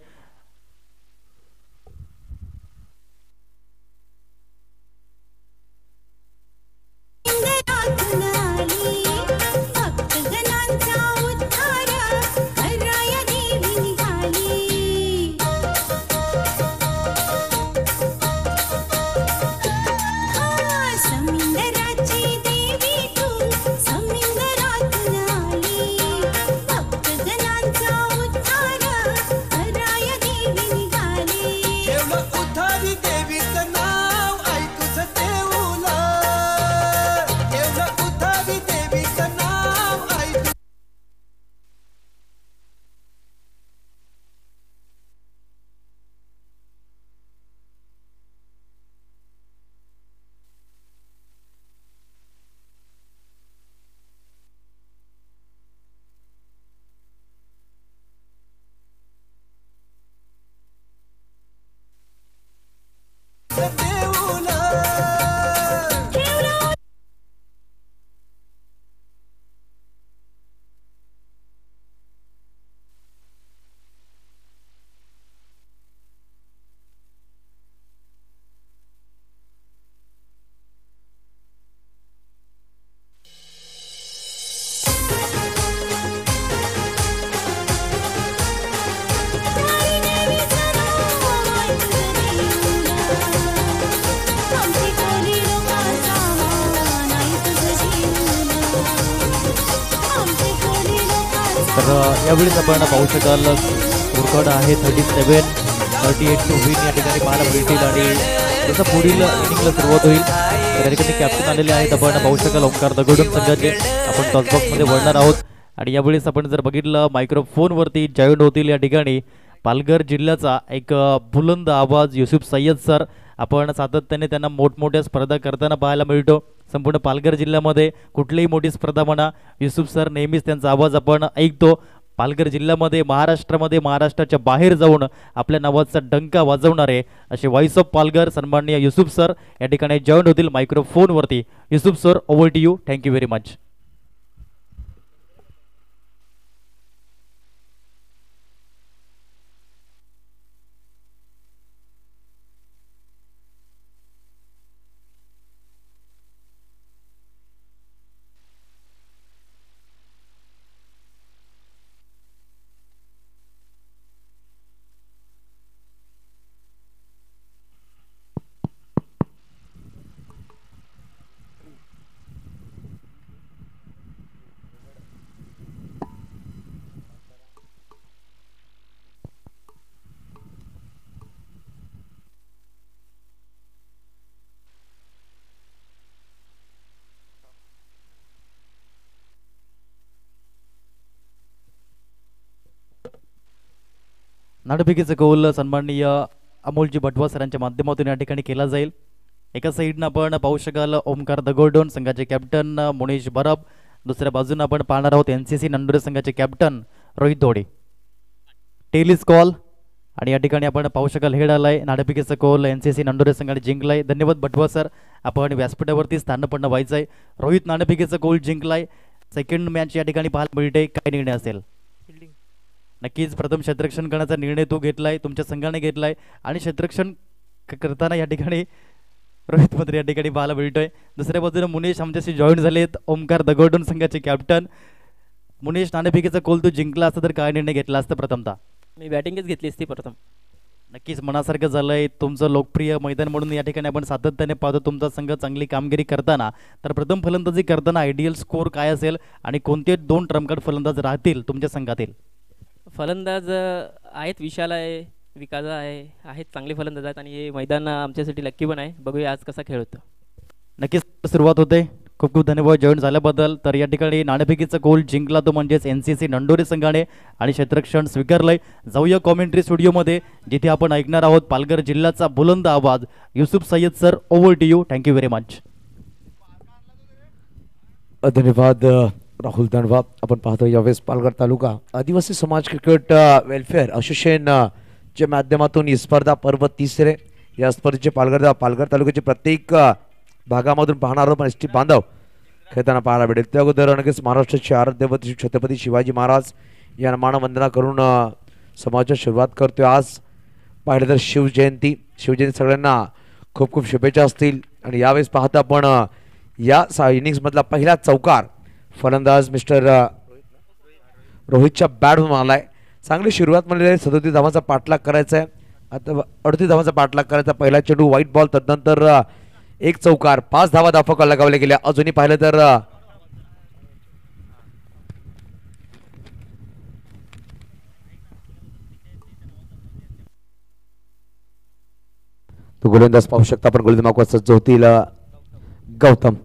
आपण स्कोरकार्ड आहे thirty seven thirty eight to win या ठिकाणी पाहायला मिळतील आणि जसं पुढील इनिंगला सुरुवात होईल. त्या या ठिकाणी कॅप्टन आलेले आहेत. आपण पाहू शकाल ओंकार दगडून संघाचे. आपण टॉसबॉक्समध्ये वळणार आहोत. आणि यावेळेस आपण जर बघितलं मायक्रोफोनवरती जॉईन होतील या ठिकाणी पालघर जिल्ह्याचा एक बुलंद आवाज युसुफ सय्यद सर. आपण सातत्याने त्यांना मोठमोठ्या स्पर्धा करताना पाहायला मिळतो. संपूर्ण पालघर जिल्ह्यामध्ये कुठलीही मोठी स्पर्धा म्हणा युसुफ सर नेहमीच त्यांचा आवाज आपण ऐकतो. पालघर जिल्ह्यामध्ये महाराष्ट्रामध्ये महाराष्ट्राच्या बाहेर जाऊन आपल्या नावाचा डंका वाजवणारे असे व्हॉइस ऑफ पालघर सन्माननीय युसुफ सर या ठिकाणी जॉईन होतील मायक्रोफोनवरती Yusuf sir over to you thank you very much नाणेफेकीचा कौल सन्माननीय अमोलजी बटवा सरांच्या माध्यमातून या ठिकाणी केला जाईल. एका साईडनं आपण पाहू शकाल ओमकार दगोडोन संघाचे कॅप्टन मुनेश बरब. दुसऱ्या बाजूनं आपण पाहणार आहोत एन सी सी नंदुरे संघाचे captain Rohit Dhode. Tails call. आणि या ठिकाणी आपण पाहू शकाल हेड आलाय नाडपिकेचं कौल एन सी सी नंदुरे संघाने जिंकलाय. धन्यवाद बटवा सर. आपण व्यासपीठावरती स्थानपन्न व्हायचं आहे रोहित नाणपिकेचं कौल जिंकलाय. सेकंड मॅच या ठिकाणी पाहायला मिळते काय निर्णय असेल. नक्कीच प्रथम क्षेत्ररक्षण करण्याचा निर्णय तो घेतलाय तुमच्या संघाने घेतलाय आणि क्षेत्ररक्षण करताना या ठिकाणी (laughs) रोहित मंत्री या ठिकाणी पाहायला मिळतोय. दुसऱ्या बाजूने मुनेश आमच्याशी जॉईन झालेत. ओमकार दगोडून संघाचे कॅप्टन मुनेश नाणेफिकेचा कोल तू जिंकला असता तर काय निर्णय घेतला असता प्रथमतः? मी बॅटिंगच घेतली असती प्रथम. नक्कीच मनासारखं झालंय. तुमचं लोकप्रिय मैदान म्हणून या ठिकाणी आपण सातत्याने पाहतो. तुमचा संघ चांगली कामगिरी करताना. तर प्रथम फलंदाजी करताना आयडियल स्कोर काय असेल? आणि कोणते दोन ट्रम्पकार्ड फलंदाज राहतील तुमच्या संघातील? फलंदाज आहेत विशाल आहे विकासा आहे आहेत चांगले फलंदाज आहेत आणि हे मैदान आमच्यासाठी लक्की पण आहे. बघूया आज कसा खेळ होतो. नक्कीच सुरुवात होते. खूप खूप धन्यवाद जॉईन झाल्याबद्दल. तर या ठिकाणी नाणेफेकीचा गोल जिंकला तो म्हणजेच एन सी सी नंडोरे संघाने आणि क्षेत्ररक्षण स्वीकारलंय. जाऊया कॉमेंट्री स्टुडिओमध्ये जिथे आपण ऐकणार आहोत पालघर जिल्ह्याचा बुलंद आवाज. Yusuf Sayyed sir over to you thank you very much धन्यवाद राहुल दणवा आपण पाहतो यावेळेस पालघर तालुका आदिवासी समाज क्रिकेट वेलफेअर असोसिएशन च्या माध्यमातून ही स्पर्धा पर्व तिसरे. या स्पर्धेचे पालघर पालघर तालुक्याचे प्रत्येक भागामधून पाहणारा पण एस टी बांधव. खेळताना पाहायला भेटेल त्या अगोदर नक्कीच महाराष्ट्राचे आराध्यपती श्री छत्रपती शिवाजी महाराज या मानवंदना करून अ, समाजाची सुरुवात करतोय आज. पाहिलं तर शिवजयंती. शिवजयंती सगळ्यांना खूप खूप शुभेच्छा असतील. आणि यावेळेस पाहता आपण या सा इनिंग्समधला पहिला चौकार फलंदाज मिस्टर रोहितच्या बॅटमधून आलाय. चांगली सुरुवात म्हणजे सदोतीस धावांचा पाठलाग करायचा आहे. आता अडतीस धावांचा पाठलाग करायचा. पहिला चेंडू व्हाईट बॉल तदनंतर एक चौकार. पाच धावा दाफक लगावल्या गेल्या अजूनही पाहिलं तर तो गोलंदाज पाहू शकता. आपण गोलंदाज मागवा सज्ज होतील गौतम.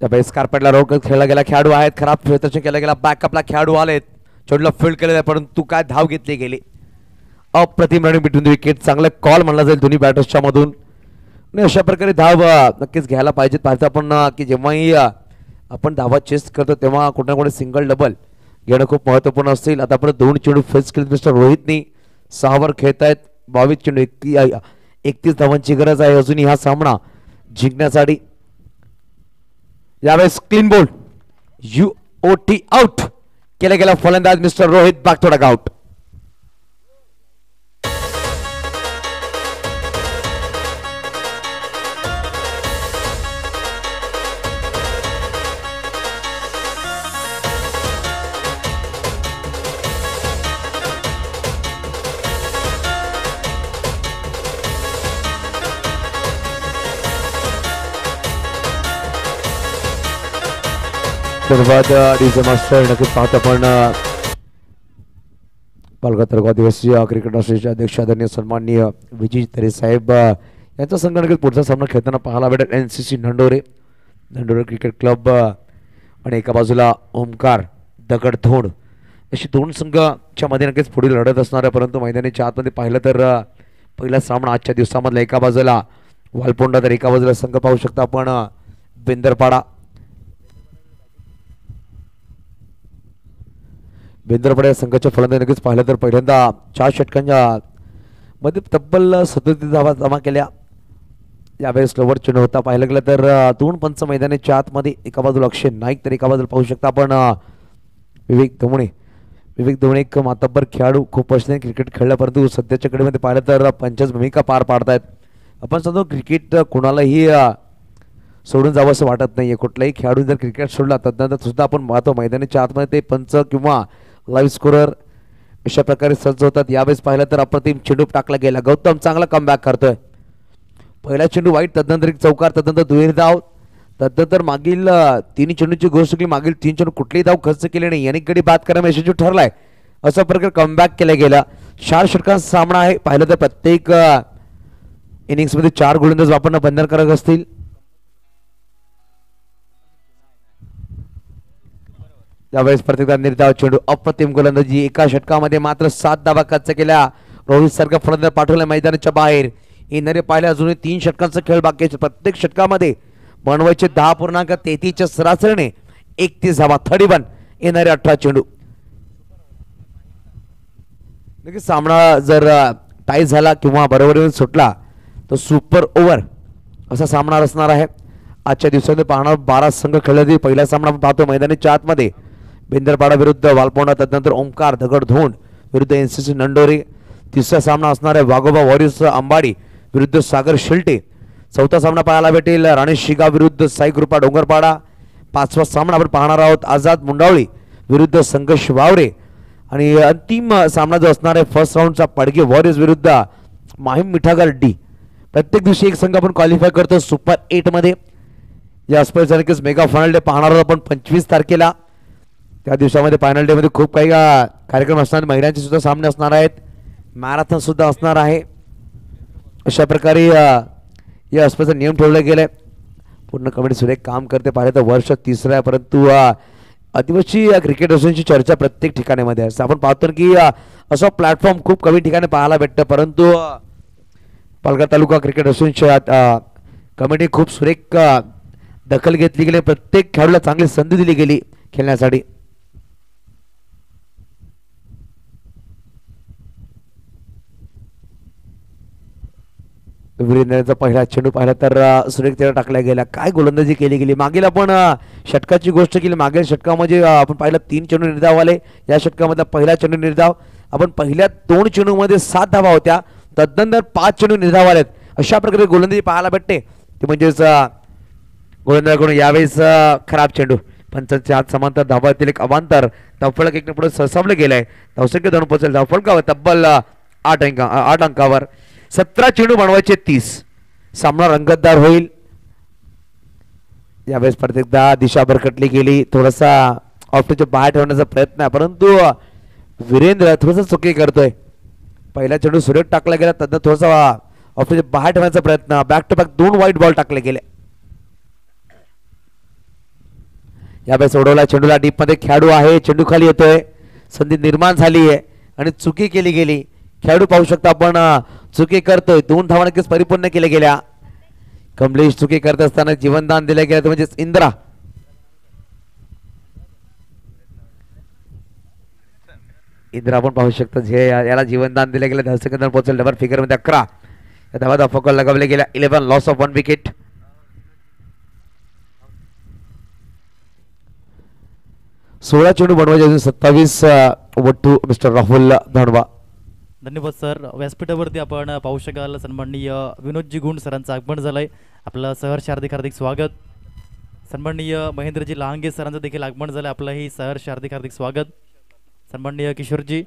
त्यावेळेस कार्पेटला रोग खेळला गेला. खेळाडू आहेत खराब क्षेत्ररक्षण केला गेला बॅकअपला खेळाडू आलेत. चेंडूला फील्ड केलेलं आहे परंतु काय धाव घेतली गेली? अप्रतिम रनिंग बिटवीन द विकेट चांगला कॉल म्हणला जाईल दोन्ही बॅटर्सच्या मधून आणि अशा प्रकारे धाव नक्कीच घ्यायला पाहिजेत. पाहिजे आपण की जेव्हाही आपण धावा चेस करतो तेव्हा कुठे ना कुठे सिंगल डबल घेणं खूप महत्त्वपूर्ण असेल आता आपण दोन चेंडू फेस केले मिस्टर रोहितनी सहावर खेळत आहेत. बावीस चेंडू एकतीस धावांची गरज आहे. अजूनही हा सामना जिंकण्यासाठी यावेळेस क्लीन बोल्ड यू ओ टी आउट केला गेला फलंदाज मिस्टर रोहित बागथोडा आउट धन्यवाद डीजे मास्टर नक्कीच पाहतो आपण. पालघर तालुका आदिवासी क्रिकेट असोसिएशनचे अध्यक्ष आदरणीय सन्माननीय विजय तरे साहेब यांचा संघ नक्कीच पुढचा सामना खेळताना पाहायला भेटेल N C C Nandore. Nandore cricket club आणि एका बाजूला ओमकार दगडधोड अशी दोन संघाच्या मध्ये नक्कीच पुढील लढत असणार आहे. परंतु मैदानाच्या आतमध्ये पाहिलं तर पहिला सामना आजच्या दिवसामधला एका बाजूला वालपोंडा तर एका बाजूला संघ पाहू शकता आपण. बिंदरपाडा बेंदरपाडा बेंद्रपडे या संघाच्या फलंदा नक्कीच पाहिलं तर पहिल्यांदा चार षटकांच्या मध्ये तब्बल सदोतीस धावा जमा केल्या. यावेळेस स्लोवर चेंडू होता. पाहिलं गेलं तर दोन पंच मैदानाच्या आतमध्ये एका बाजूला अक्षय नाईक तर एका बाजूला पाहू शकता आपण विवेक धवणे. विवेक धवणे एक मातब्बर खेळाडू खूप वर्षाने क्रिकेट खेळला परंतु सध्याच्या कडेमध्ये पाहिलं तर पंचच भूमिका पार पाडतायत. आपण सांगतो क्रिकेट कुणालाही सोडून जावं असं वाटत आहे कुठलाही खेळाडू जर क्रिकेट सोडला तदनंतर सुद्धा आपण पाहतो मैदानाच्या आतमध्ये ते पंच किंवा लाईव्ह स्कोरर अशा प्रकारे सज्ज होतात. यावेळेस पाहिलं तर अप्रतिम चेंडू टाकला गेला. गौतम चांगला कमबॅक करतोय. पहिला चेंडू वाईट तदनंतर एक चौकार तदनंतर दुहेरी धाव. तदनंतर मागील तिन्ही चेंडूची गोष्ट केली. मागील तीन चेंडू कुठलीही धाव खर्च केली नाही. यांनी गडी बाद करा यशस्वी ठरलाय. अशा प्रकारे कमबॅक केला गेला. चार षटकांचा सामना आहे. पाहिलं तर प्रत्येक इनिंग्समध्ये चार गोलंदाज वापरणं बंधनकारक असतील. यावेळेस प्रत्येकदा निर्धाव चेंडू अप्रतिम गोलंदाजी एका षटकामध्ये मात्र सात धावा खर्च केल्या. रोहित सारखा फलंदाज पाठवला मैदानाच्या बाहेर. येणारे पाहिले अजूनही तीन षटकांचा खेळ बाकी प्रत्येक षटकामध्ये बनवायचे दहा पूर्णांक तेहतीसच्या सरासरीने एकतीस धावा थर्टी वन येणारे अठरा चेंडू. नक्की सामना जर टाय झाला किंवा बरोबरीवर सुटला तर सुपर ओव्हर असा सामना असणार आहे. आजच्या दिवसामध्ये पाहणार बारा संघ खेळले पहिला सामना आपण पाहतो मैदानीच्या आतमध्ये. बेंदरपाडा विरुद्ध वालपोंडा तदनंतर ओंकार दगड धोंड विरुद्ध एन सी सी नंडोरी तिसरा सामना असणाऱ्या वाघोबा वॉरियर्स अंबाडी विरुद्ध सागर शिल्टे. चौथा सामना पाहायला भेटेल राणे शिगा विरुद्ध साई कृपा डोंगरपाडा. पाचवा सामना आपण पाहणार आहोत आझाद मुंडावळी विरुद्ध संघर्ष वावरे. आणि अंतिम सामना जो असणार आहे फर्स्ट राऊंडचा पडगे वॉरियर्स विरुद्ध माहीम मिठागर डी. प्रत्येक दिवशी एक संघ आपण क्वालिफाय करतो सुपर एटमध्ये या स्पर्धेचा मेगा फायनल डे पाहणार आहोत आपण पंचवीस तारखेला. त्या दिवसामध्ये फायनल डेमध्ये खूप काही कार्यक्रम असणार महिलांचे सुद्धा सामने असणार आहेत. मॅरेथॉन सुद्धा असणार आहे. अशा प्रकारे या स्पर्धेचा नियम ठेवला गेला आहे पूर्ण कमिटी सुरेख काम करते. पाहिलं तर वर्ष तिसरं आहे परंतु आदिवासी क्रिकेट असोसिएशनची चर्चा प्रत्येक ठिकाणीमध्ये असते आपण पाहतो की असं प्लॅटफॉर्म खूप कमी ठिकाणी पाहायला भेटतं. परंतु पालघर तालुका क्रिकेट असोसिएशनच्या कमिटी खूप सुरेख दखल घेतली गेली. प्रत्येक खेळाडूला चांगली संधी दिली गेली खेळण्यासाठी. वीरेंद्रचा पहिला चेंडू पाहिला तर सुरेख त्याला टाकला गेला काय गोलंदाजी केली गेली. मागील आपण षटकाची गोष्ट केली. मागील षटकामध्ये आपण पाहिलं तीन चेंडू निर्धाव आले या षटकामधला पहिला चेंडू निर्धाव. आपण पहिल्या दोन चेंडूमध्ये सात धावा होत्या. तदनंतर पाच चेंडू निर्धाव आलेत अशा प्रकारे गोलंदाजी पाहायला भेटते. ते म्हणजेच गोलंदाजाकडून यावेळेस खराब चेंडू. पंचांच्या आत समांतर धावातील एक अवांतर. धावफलक एक पुढे सरसावलं गेलंय. धावसंख्या दोन पोचेल धावफलकावर तब्बल आठ अंका आठ अंकावर. सतरा चेंडू बनवायचे तीस. सामना रंगतदार होईल. यावेळेस प्रत्येकदा दिशा भरकटली गेली. थोडासा ऑफ्टरच्या बाहेर ठेवण्याचा प्रयत्न आहे परंतु वीरेंद्र थोडंसं चुकी करतोय. पहिला चेंडू सुरेख टाकला गेला तर थोडासा ऑफ्टरच्या बाहेर ठेवण्याचा प्रयत्न. बॅक टू बॅक दोन वाईट बॉल टाकले गेले. यावेळेस सोडवला चेंडूला डीपमध्ये खेळाडू आहे. चेंडू खाली येतोय. संधी निर्माण झाली आहे आणि चुकी केली गेली. खेळाडू पाहू शकता आपण चुकी करतोय दोन धावा नक्कीच परिपूर्ण केल्या गेल्या. कमलेश चुकी करत असताना जीवनदान दिलं गेलं ते म्हणजेच इंद्रा. इंद्रा आपण पाहू शकतो जे याला जीवनदान दिलं गेलं दहा सेकंदात डबल फिगरमध्ये अकरा. या धावा फकल लगावले गेल्या eleven loss of one wicket सोळा चेंडू बनवायचे अजून सत्तावीस वट्टू मिस्टर राहुल धनवा धन्यवाद सर. व्यासपीठावरती आपण पाहू शकाल सन्माननीय विनोदजी गुंड सरांचं आगमन झालंय. आपलं सहर्ष हार्दिक हार्दिक स्वागत. सन्माननीय महेंद्रजी लहांगे सरांचं देखील आगमन झालं आपलंही सहर्ष हार्दिक हार्दिक स्वागत. सन्माननीय किशोरजी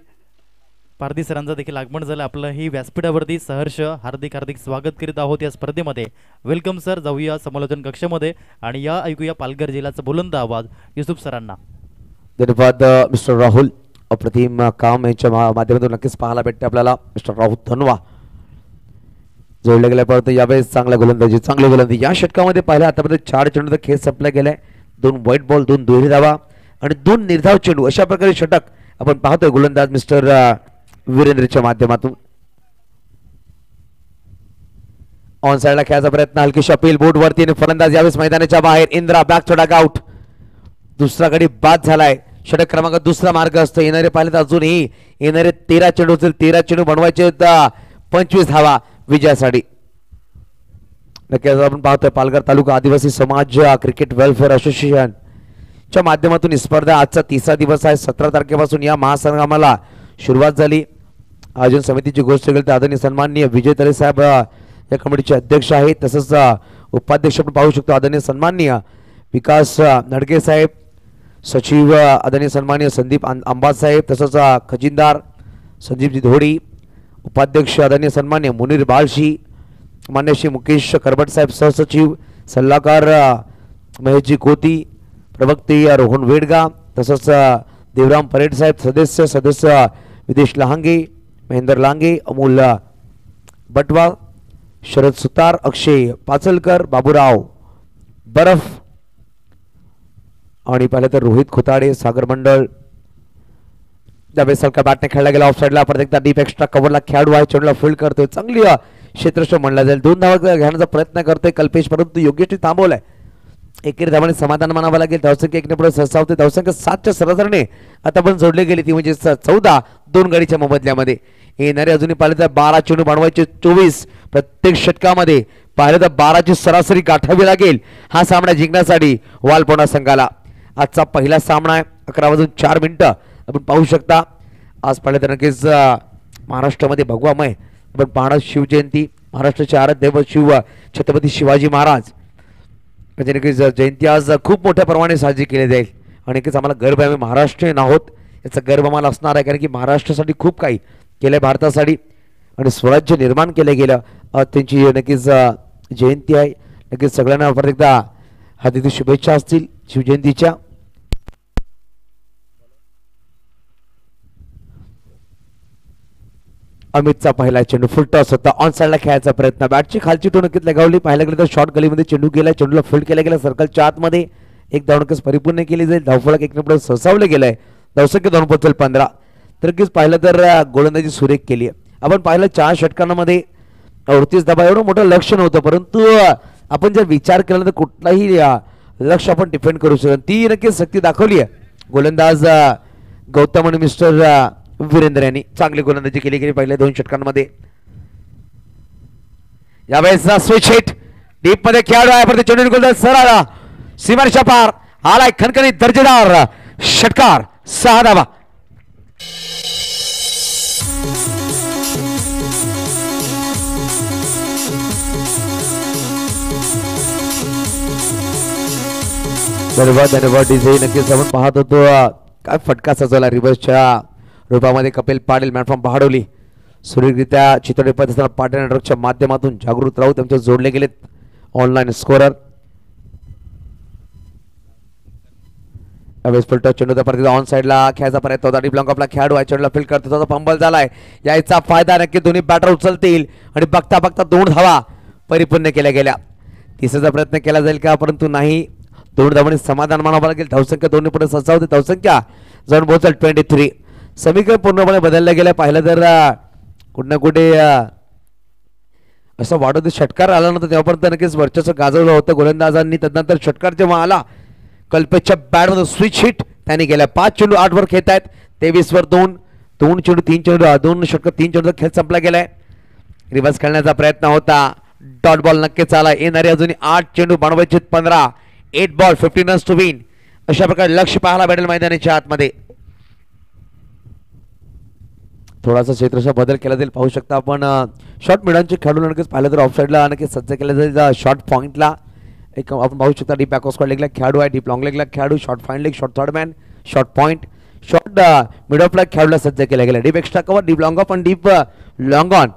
पारधी सरांचं देखील आगमन झालं आपलंही व्यासपीठावरती सहर्ष हार्दिक हार्दिक स्वागत करीत आहोत या स्पर्धेमध्ये. Welcome sir. जाऊया समालोचन कक्षामध्ये आणि या ऐकूया पालघर जिल्ह्याचा बुलंद आवाज युसुफ सरांना. धन्यवाद मिस्टर राहुल. अप्रतिम काम यांच्या माध्यमातून नक्कीच पाहायला भेटते आपल्याला. मिस्टर राहुल धनवा जोडल्या गेल्यापर्यंत यावेळेस चांगल्या गोलंदाजी चांगली गोलंदाजी. या षटकामध्ये पाहिलं आतापर्यंत चार चेंडूचा खेळ संपला गेलाय. दोन व्हाईट बॉल दोन दुहेरी धावा आणि दोन निर्धाव चेंडू. अशा प्रकारे षटक आपण पाहतोय गोलंदाज मिस्टर वीरेंद्रच्या माध्यमातून. ऑन साईडला खेळायचा प्रयत्न हलकी अपील बोर्ड वरती आणि फलंदाज यावेळेस मैदानाच्या बाहेर. इंद्रा बॅक थोडा आउट दुसरा गडी बाद झालाय. षटक क्रमांक दुसरा मार्ग असतो. येणारे पाहिले तर अजूनही येणारे तेरा चेंडू असतील. तेरा चेंडू बनवायचे पंचवीस धावा विजयासाठी. नक्कीच आपण पाहतोय पालघर तालुका आदिवासी समाज क्रिकेट वेलफेअर असोसिएशन च्या माध्यमातून स्पर्धा आजचा तिसरा दिवस आहे. सतरा तारखेपासून या महासंग्रामाला सुरुवात झाली. आयोजन समितीची गोष्ट केली तर आदरणीय सन्माननीय विजय तरे साहेब या कमिटीचे अध्यक्ष आहेत. तसंच उपाध्यक्ष आपण पाहू शकतो. आदरणीय सन्माननीय विकास नडके साहेब सचिव आदरणीय सन्मान्य संदीप आं- आंबासाहेब तसंच खजिनदार संदीपजी धोडी उपाध्यक्ष आदरणीय सन्मान्य मुनीर बाळशी मान्य श्री मुकेश करबट साहेब सहसचिव सल्लागार महेशजी कोती प्रवक्ते रोहन वेडगा तसंच देवराम परेडसाहेब सदस्य सदस्य विदेश लहांगे महेंद्र लांगे अमोल बटवा शरद सुतार अक्षय पाचलकर बाबूराव बरफ आणि पाहिलं तर रोहित खुताडे सागर मंडळ त्यावेळेस सरकार बॅटने खेळला गेला ऑफ साईडला परत एकदा डीप एक्स्ट्रा कव्हरला खेळाडू आहे चेंडूला फील्ड करतोय. चांगली अ, क्षेत्रस्थ म्हणला जाईल. दोन धावा घेण्याचा प्रयत्न करतोय कल्पेश परंतु योग्य थांबवलाय. एकेरी धावाने समाधान मानावं लागेल. धावसंख्या एकने पुढे सहसा होते. धावसंख्या सातच्या सरासरीने आता पण जोडली गेले ती म्हणजे स- चौदा दोन गाडीच्या मोबदल्यामध्ये. येणारे अजूनही पाहिले तर बारा चेंडू बनवायचे. चोवीस प्रत्येक षटकामध्ये पाहिलं तर बाराची सरासरी गाठावी लागेल. हा सामना जिंकण्यासाठी वालपोणा संघाला. आजचा पहिला सामना आहे. अकरा वाजून चार मिनटं. आपण पाहू शकता. आज पाहिलं तर नक्कीच महाराष्ट्रामध्ये भगवामय. आपण पाहणार शिवजयंती. महाराष्ट्राचे आराध्य शिव छत्रपती शिवाजी महाराज. म्हणजे नक्कीच जयंती आज खूप मोठ्या प्रमाणे साजरी केली जाईल. आणि नक्कीच आम्हाला गर्व आहे. आम्ही महाराष्ट्रीयन आहोत. याचा गर्व आम्हाला असणार आहे. कारण की महाराष्ट्रासाठी खूप काही केलं आहे भारतासाठी. आणि स्वराज्य निर्माण केलं गेलं. त्यांची नक्कीच जयंती आहे. नक्कीच सगळ्यांना परत एकदा हार्दिक शुभेच्छा असतील. शिवजयंतीच्या अमितचा पहिला चेंडू फुल टॉस होता. ऑन साईडला खेळायचा प्रयत्न. बॅटची खालची टो नक्कीच लगावली पाहायला गेलं तर शॉर्ट गलीमध्ये चेंडू गेला चेंडूला फील्ड केला गेला. सर्कलच्या आतमध्ये एक धावणकस परिपूर्ण केली जाईल. धावफळक एक नंबर ससावलं गेलंय. धावसंख्य दोन पोचल पंधरा. तर कीच पाहिलं तर गोलंदाजी सुरेख केली आहे. आपण पाहिलं चार षटकांमध्ये अडतीस धाबा एवढं मोठं लक्ष नव्हतं. परंतु आपण जर विचार केला तर कुठलाही लक्ष आपण डिफेंड करू शकतो. ती नक्कीच शक्ती दाखवली आहे. गोलंदाज गौतम आणि मिस्टर वीरेंद्र यांनी चांगली गोलंदाजी केली गेली पहिल्या दोन षटकांमध्ये. यावेळेस स्विच हिट डीपमध्ये खेळाडू आहे परत चेंडू गोलंदाज सरळ सीमारेषा पार आलाय खणखणीत दर्जेदार षटकार सहा धावा. धन्यवाद धन्यवाद डीजे नक्कीच आपण पाहत होतो काय फटका सजवला रिव्हर्सच्या. रूपामध्ये कपिल पाटील मॅटफॉर्म पहाडवली सुरेखरित्या चित्रपट पाहत असताना पाटील नेटवर्कच्या माध्यमातून जागृत राहू त्यांचे जोडले गेलेत ऑनलाईन स्कोरर यावेळेस फुलटॉस चेंडू त्या परत ऑन साईडला खेळायचा प्रयत्न होता. डिप्लॉंग आपला खेळाडू आहे चेंडूला फील्ड करतो त्याचा फंबल झालाय. याचा फायदा नक्की दोन्ही बॅटर उचलतील. आणि बघता बघता दोन धावा परिपूर्ण केल्या गेल्या. तिसऱ्याचा प्रयत्न केला जाईल का? परंतु नाही. दोन धावांनी समाधान मानावं लागेल. धावसंख्या दोन्ही पुढे सचावते धावसंख्या जाऊन पोहोचल ट्वेंटी थ्री समीकरण पूर्णपणे बदललं गेलं पाहिलं तर अं, कुठं ना कुठे असं वाढवते षटकार आला नव्हता तेव्हापर्यंत. नक्कीच वर्चस्व गाजवलं होतं गोलंदाजांनी. त्यानंतर षटकार जेव्हा आला कल्पेच्या बॅटमध्ये स्विच हिट त्याने गेल्या पाच चेंडू आठ वर खेळत आहेत तेवीस वर दोन दोन चेंडू तीन चेंडू दोन षटक तीन चेंडूचा खेळ संपला गेलाय. रिव्हर्स खेळण्याचा प्रयत्न होता. डॉट बॉल नक्कीच आला. येणारे अजूनही आठ चेंडू बनवायचे पंधरा. Eight ball fifteen runs to win अशा प्रकारे लक्ष पाहायला भेटेल मैदानाच्या आतमध्ये. थोडासा क्षेत्रशा बदल केला जाईल पाहू शकता आपण शॉर्ट मिडांचे खेळाडू नक्कीच पाहिलं तर ऑफसाईडला नक्कीच सज्ज केलं जाईल शॉर्ट पॉईंटला एक आपण पाहू शकता डीप बॅक लेगला खेळाडू आहे डीप लॉंग लेगला खेळाडू short fine leg short third man short point short mid ऑफला खेळाडूला सज्ज केलं गेलं. Deep extra cover deep long off आणि डीप लॉंग ऑन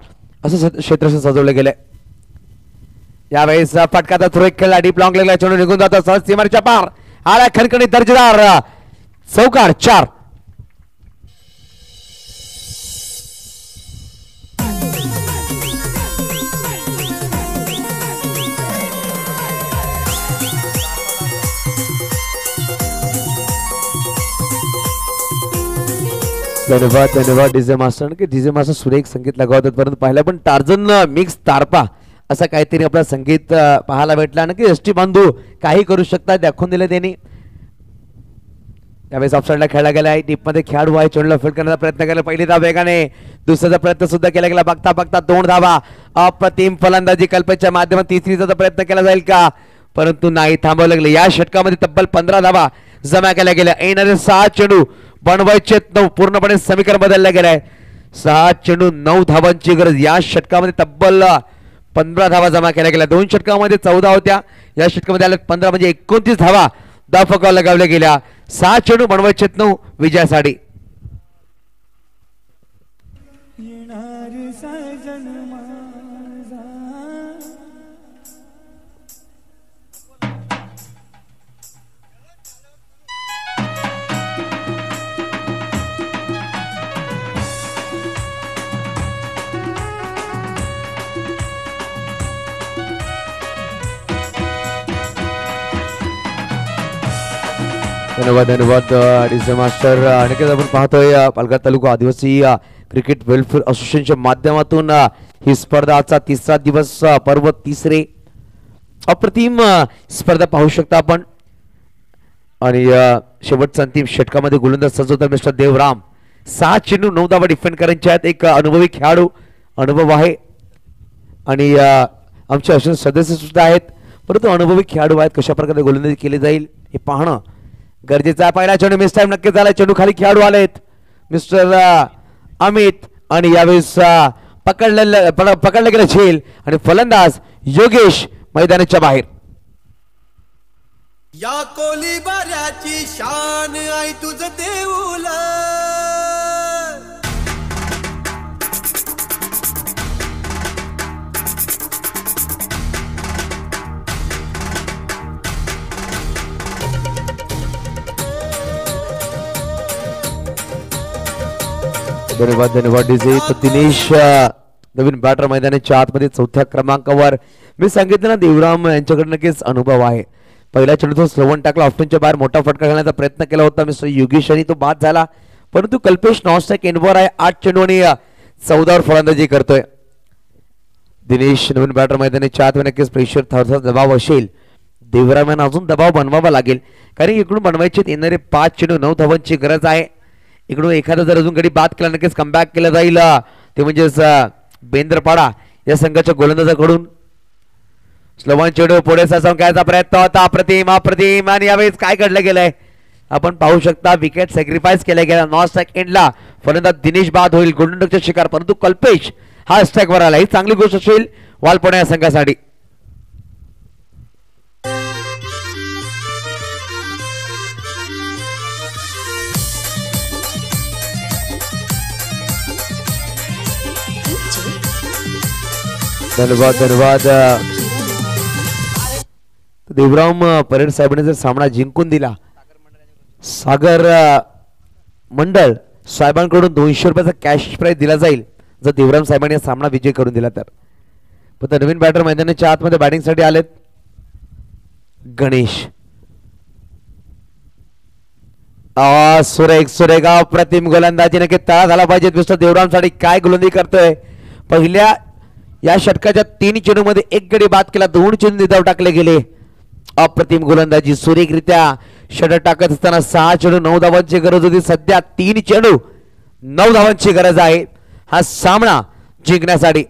असं स- क्षेत्रशा सजवलं गेलंय. यावेळेस अ, फटकाचा थ्रो एक खेळला डीप लॉंग लेगला चेंडू निघून जातो सहज सीमारच्या पार आला खणखणी दर्जेदार चौकार चार. धन्यवाद धन्यवाद डीजे मास्टर. की डीजे मास्टर सुरेख संगीत लगावतात परंतु पाहिलं पण टार्जन मिक्स तारपा. असं काहीतरी आपलं संगीत पाहायला भेटलं. की एस टी बांधू काही करू शकतात दाखवून दिले त्यांनी. त्यावेळेस ऑप्शनला खेळला गेला आहे. टीपमध्ये खेळाडू आहे. चेंडूला फील्ड करण्याचा प्रयत्न केला. पहिली धाव वेगाने. दुसऱ्याचा प्रयत्न सुद्धा केला गेला. बघता बघता दोन धावा. अप्रतिम फलंदाजी कल्पेच्या माध्यमात तिसरीचा प्रयत्न केला जाईल का? परंतु नाही थांबवलं गेलं या षटकामध्ये तब्बल पंधरा धावा जमा केल्या गेल्या. येणारे सहा चेंडू बनवायचे नऊ. पूर्णपणे समीकरण बदललं गेलं आहे सहा चेंडू नऊ धावांची गरज. या षटकामध्ये तब्बल पंधरा धावा जमा केल्या गेल्या. दोन षटकामध्ये चौदा होत्या. या षटकामध्ये आल्या पंधरा म्हणजे एकोणतीस धावा दाफका लगावल्या गेल्या. सहा चेंडू बनवायचे नऊ. विजयासाठी. धन्यवाद धन्यवाद डीजे मास्टर आणि आपण पाहतोय पालघर तालुका आदिवासी क्रिकेट वेलफेअर असोसिएशनच्या माध्यमातून ही स्पर्धा आजचा तिसरा दिवस पर्व तिसरे अप्रतिम स्पर्धा पाहू शकता आपण. आणि शेवटचा अंतिम षटकामध्ये गोलंदाज सजवतात मिस्टर देवराम. सहा चेंडू नऊ धावा डिफेंड करायचे आहेत. एक अनुभवी खेळाडू अनुभव आहे. आणि आमचे असे सदस्य सुद्धा आहेत. परंतु अनुभवी खेळाडू आहेत. कशा प्रकारे गोलंदाजी केली जाईल हे पाहणं गरजेचा पहिला चेंडू मिस टाइम नक्की झाला चेंडू खाली खेळाडू आलेत. मिस्टर अमित आणि यावेळेस पकडलेलं पकडलं गेलं झेल आणि फलंदाज योगेश मैदानाच्या बाहेर. या कोली बाऱ्याची शान आई तुझ देऊला. धन्यवाद धन्यवाद डीजे तर दिनेश नवीन बॅटर मैदानाच्या आतमध्ये चौथ्या क्रमांकावर. मी सांगितलं ना देवराम यांच्याकडे नक्कीच अनुभव आहे. पहिल्या चेंडूतून स्लोवन टाकला ऑप्शनच्या बाहेर मोठा फटका घालण्याचा प्रयत्न केला होता मिस्टर योगेश आणि तो बाद झाला. परंतु कल्पेश नॉस्टॅक एनवर आहे आठ चेंडू आणि चौदावर फलंदाजी करतोय. दिनेश नवीन बॅटर मैदानाच्या आतमध्ये नक्कीच प्रेशर थोडासा दबाव असेल. देवराम यांना अजून दबाव बनवावा लागेल. कारण इकडून बनवायचे येणारे पाच चेंडू नऊ धावांची गरज आहे. इकडून एखादा जर अजून कधी बाद केला नक्कीच कमबॅक केलं जाईल. ते म्हणजेच बेंद्रपाडा या संघाच्या गोलंदाजाकडून. स्लोवन चेडू पुढे ससावून खेळायचा प्रयत्न होता. अप्रतिम अप्रतिम. आणि यावेळेस काय घडलं गेलंय? आपण पाहू शकता विकेट सॅक्रिफाईस केल्या गेला. नॉन स्ट्राईक एंडला फलंदाज दिनेश बाद होईल. गोल्डन शिकार. परंतु कल्पेश हा स्ट्राईक वर आला. ही चांगली गोष्ट असेल. वालपोणा या संघासाठी. धन्यवाद धन्यवाद देवराम परेड साहेबांनी जर सामना जिंकून दिला सागर मंडळ साहेबांकडून दोनशे रुपयाचा कॅश प्राईज दिला जाईल जर देवराम साहेबांनी सामना विजय करून दिला तर. पण नवीन बॅटर मैदानाच्या आतमध्ये बॅटिंगसाठी आलेत गणेश. सुरेख सुरेख. प्रतिम गोलंदाजी नक्की तळा झाला पाहिजे. मिस्टर देवरामसाठी काय गोलंदी करतोय? पहिल्या या षटकाच्या तीन चेंडूमध्ये एक गडी बाद केला. दोन चेंडू निधाव टाकले गेले. अप्रतिम गोलंदाजी सुरेखरित्या षटक टाकत असताना सहा चेंडू नऊ धावांची गरज होती. सध्या तीन चेंडू नऊ धावांची गरज आहे. हा सामना जिंकण्यासाठी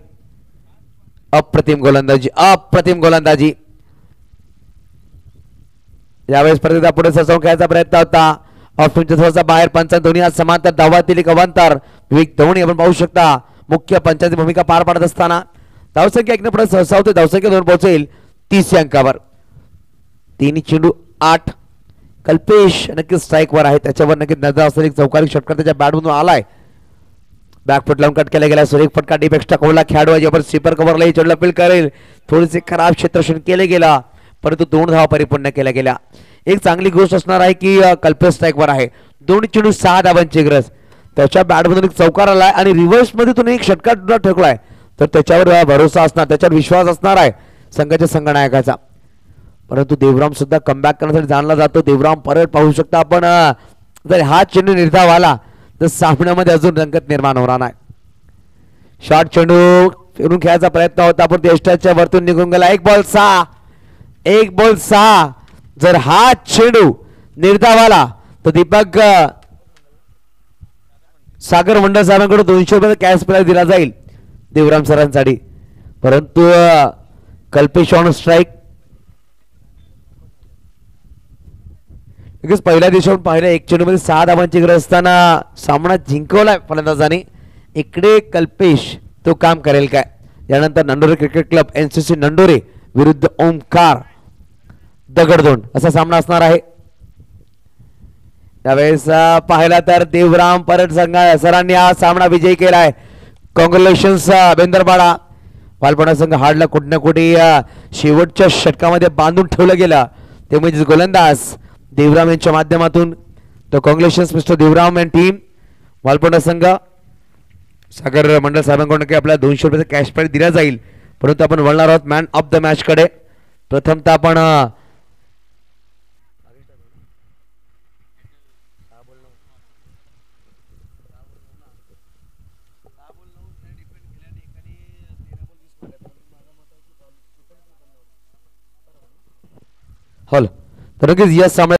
अप्रतिम गोलंदाजी अप्रतिम गोलंदाजी. यावेळेस स्पर्धेचा पुढे ससावून खेळायचा प्रयत्न होता. ऑप्शनच्या थोडासा बाहेर पंचायत धोनी आज समांतर धावातील एक अवांतर. विवेक धोनी आपण पाहू शकता मुख्य पंचांची भूमिका पार पाडत असताना. धावसंख्या एकने पुढे सहसा होते. धावसंख्या दोन पोहोचेल. तीस या अंकावर तीन चेंडू आठ. कल्पेश नक्कीच स्ट्राईक वर आहे. त्याच्यावर नक्कीच नजर असलेली एक चौकारी षटकार त्याच्या बॅटमधून आलाय. बॅकफुट लावून कट केला गेला सुरेख फटका डीप एक्स्ट्रा कवरला खेळाडू आहे. ज्यावर स्वीपर कव्हरला चढला अपील करेल थोडेसे खराब क्षेत्रक्षण केले गेला परंतु दोन धावा परिपूर्ण केल्या गेल्या. एक चांगली गोष्ट असणार आहे की कल्पेश स्ट्राईकवर आहे. दोन चेंडू सहा धावांची गरज. त्याच्या बॅटमधून एक चौकार आलाय आणि रिव्हर्समध्ये तो एक षटकार सुद्धा ठोकलाय. तर त्याच्यावर भरोसा असणार त्याच्यावर विश्वास असणार आहे संघाच्या संघनायकाचा. परंतु देवराम सुद्धा कमबॅक करण्यासाठी जाणला जातो. देवराम परत पाहू शकता आपण जर हा चेंडू निर्धाव आला तर सामन्यामध्ये अजून रंगत निर्माण होणार नाही. शॉर्ट चेंडू फिरून खेळायचा प्रयत्न होता पण देष्टाच्या वरतून निघून गेला. एक बॉल सहा एक बॉल सहा. जर हा चेंडू निर्धाव आला तर दीपक सागर मंडळ साहेबांकडून दोनशे रुपयाचा कॅश प्राईज दिला जाईल. देवराम सरांसाठी. परंतु कल्पेश ऑन स्ट्राईक पहिल्या दिवसावर पाहिलं एक चेंडूमध्ये सहा धावांची गरज असताना सामना जिंकवलाय फलंदाजाने. इकडे कल्पेश तो काम करेल काय? यानंतर Nandore cricket club N C C Nandore विरुद्ध ओमकार दगडदोंड असा सामना असणार आहे. त्यावेळेस पाहिला तर देवराम परत संघ सरांनी हा सामना विजयी केला आहे कॉंग्रॅच्युलेशन्स बेंदरपाडा पालपणा संघ हाडला कुठे ना कुठे शेवटच्या षटकामध्ये बांधून ठेवलं गेलं. ते म्हणजे गोलंदाज देवराम यांच्या माध्यमातून. तर congratulations mister Devram and team Walponda संघ सागर मंडळ साहेबांकडून काही आपल्याला दोनशे रुपयाचा कॅश प्राईज दिला जाईल. परंतु आपण वळणार आहोत मॅन ऑफ द मॅचकडे प्रथमतः आपण Hol. That is yes,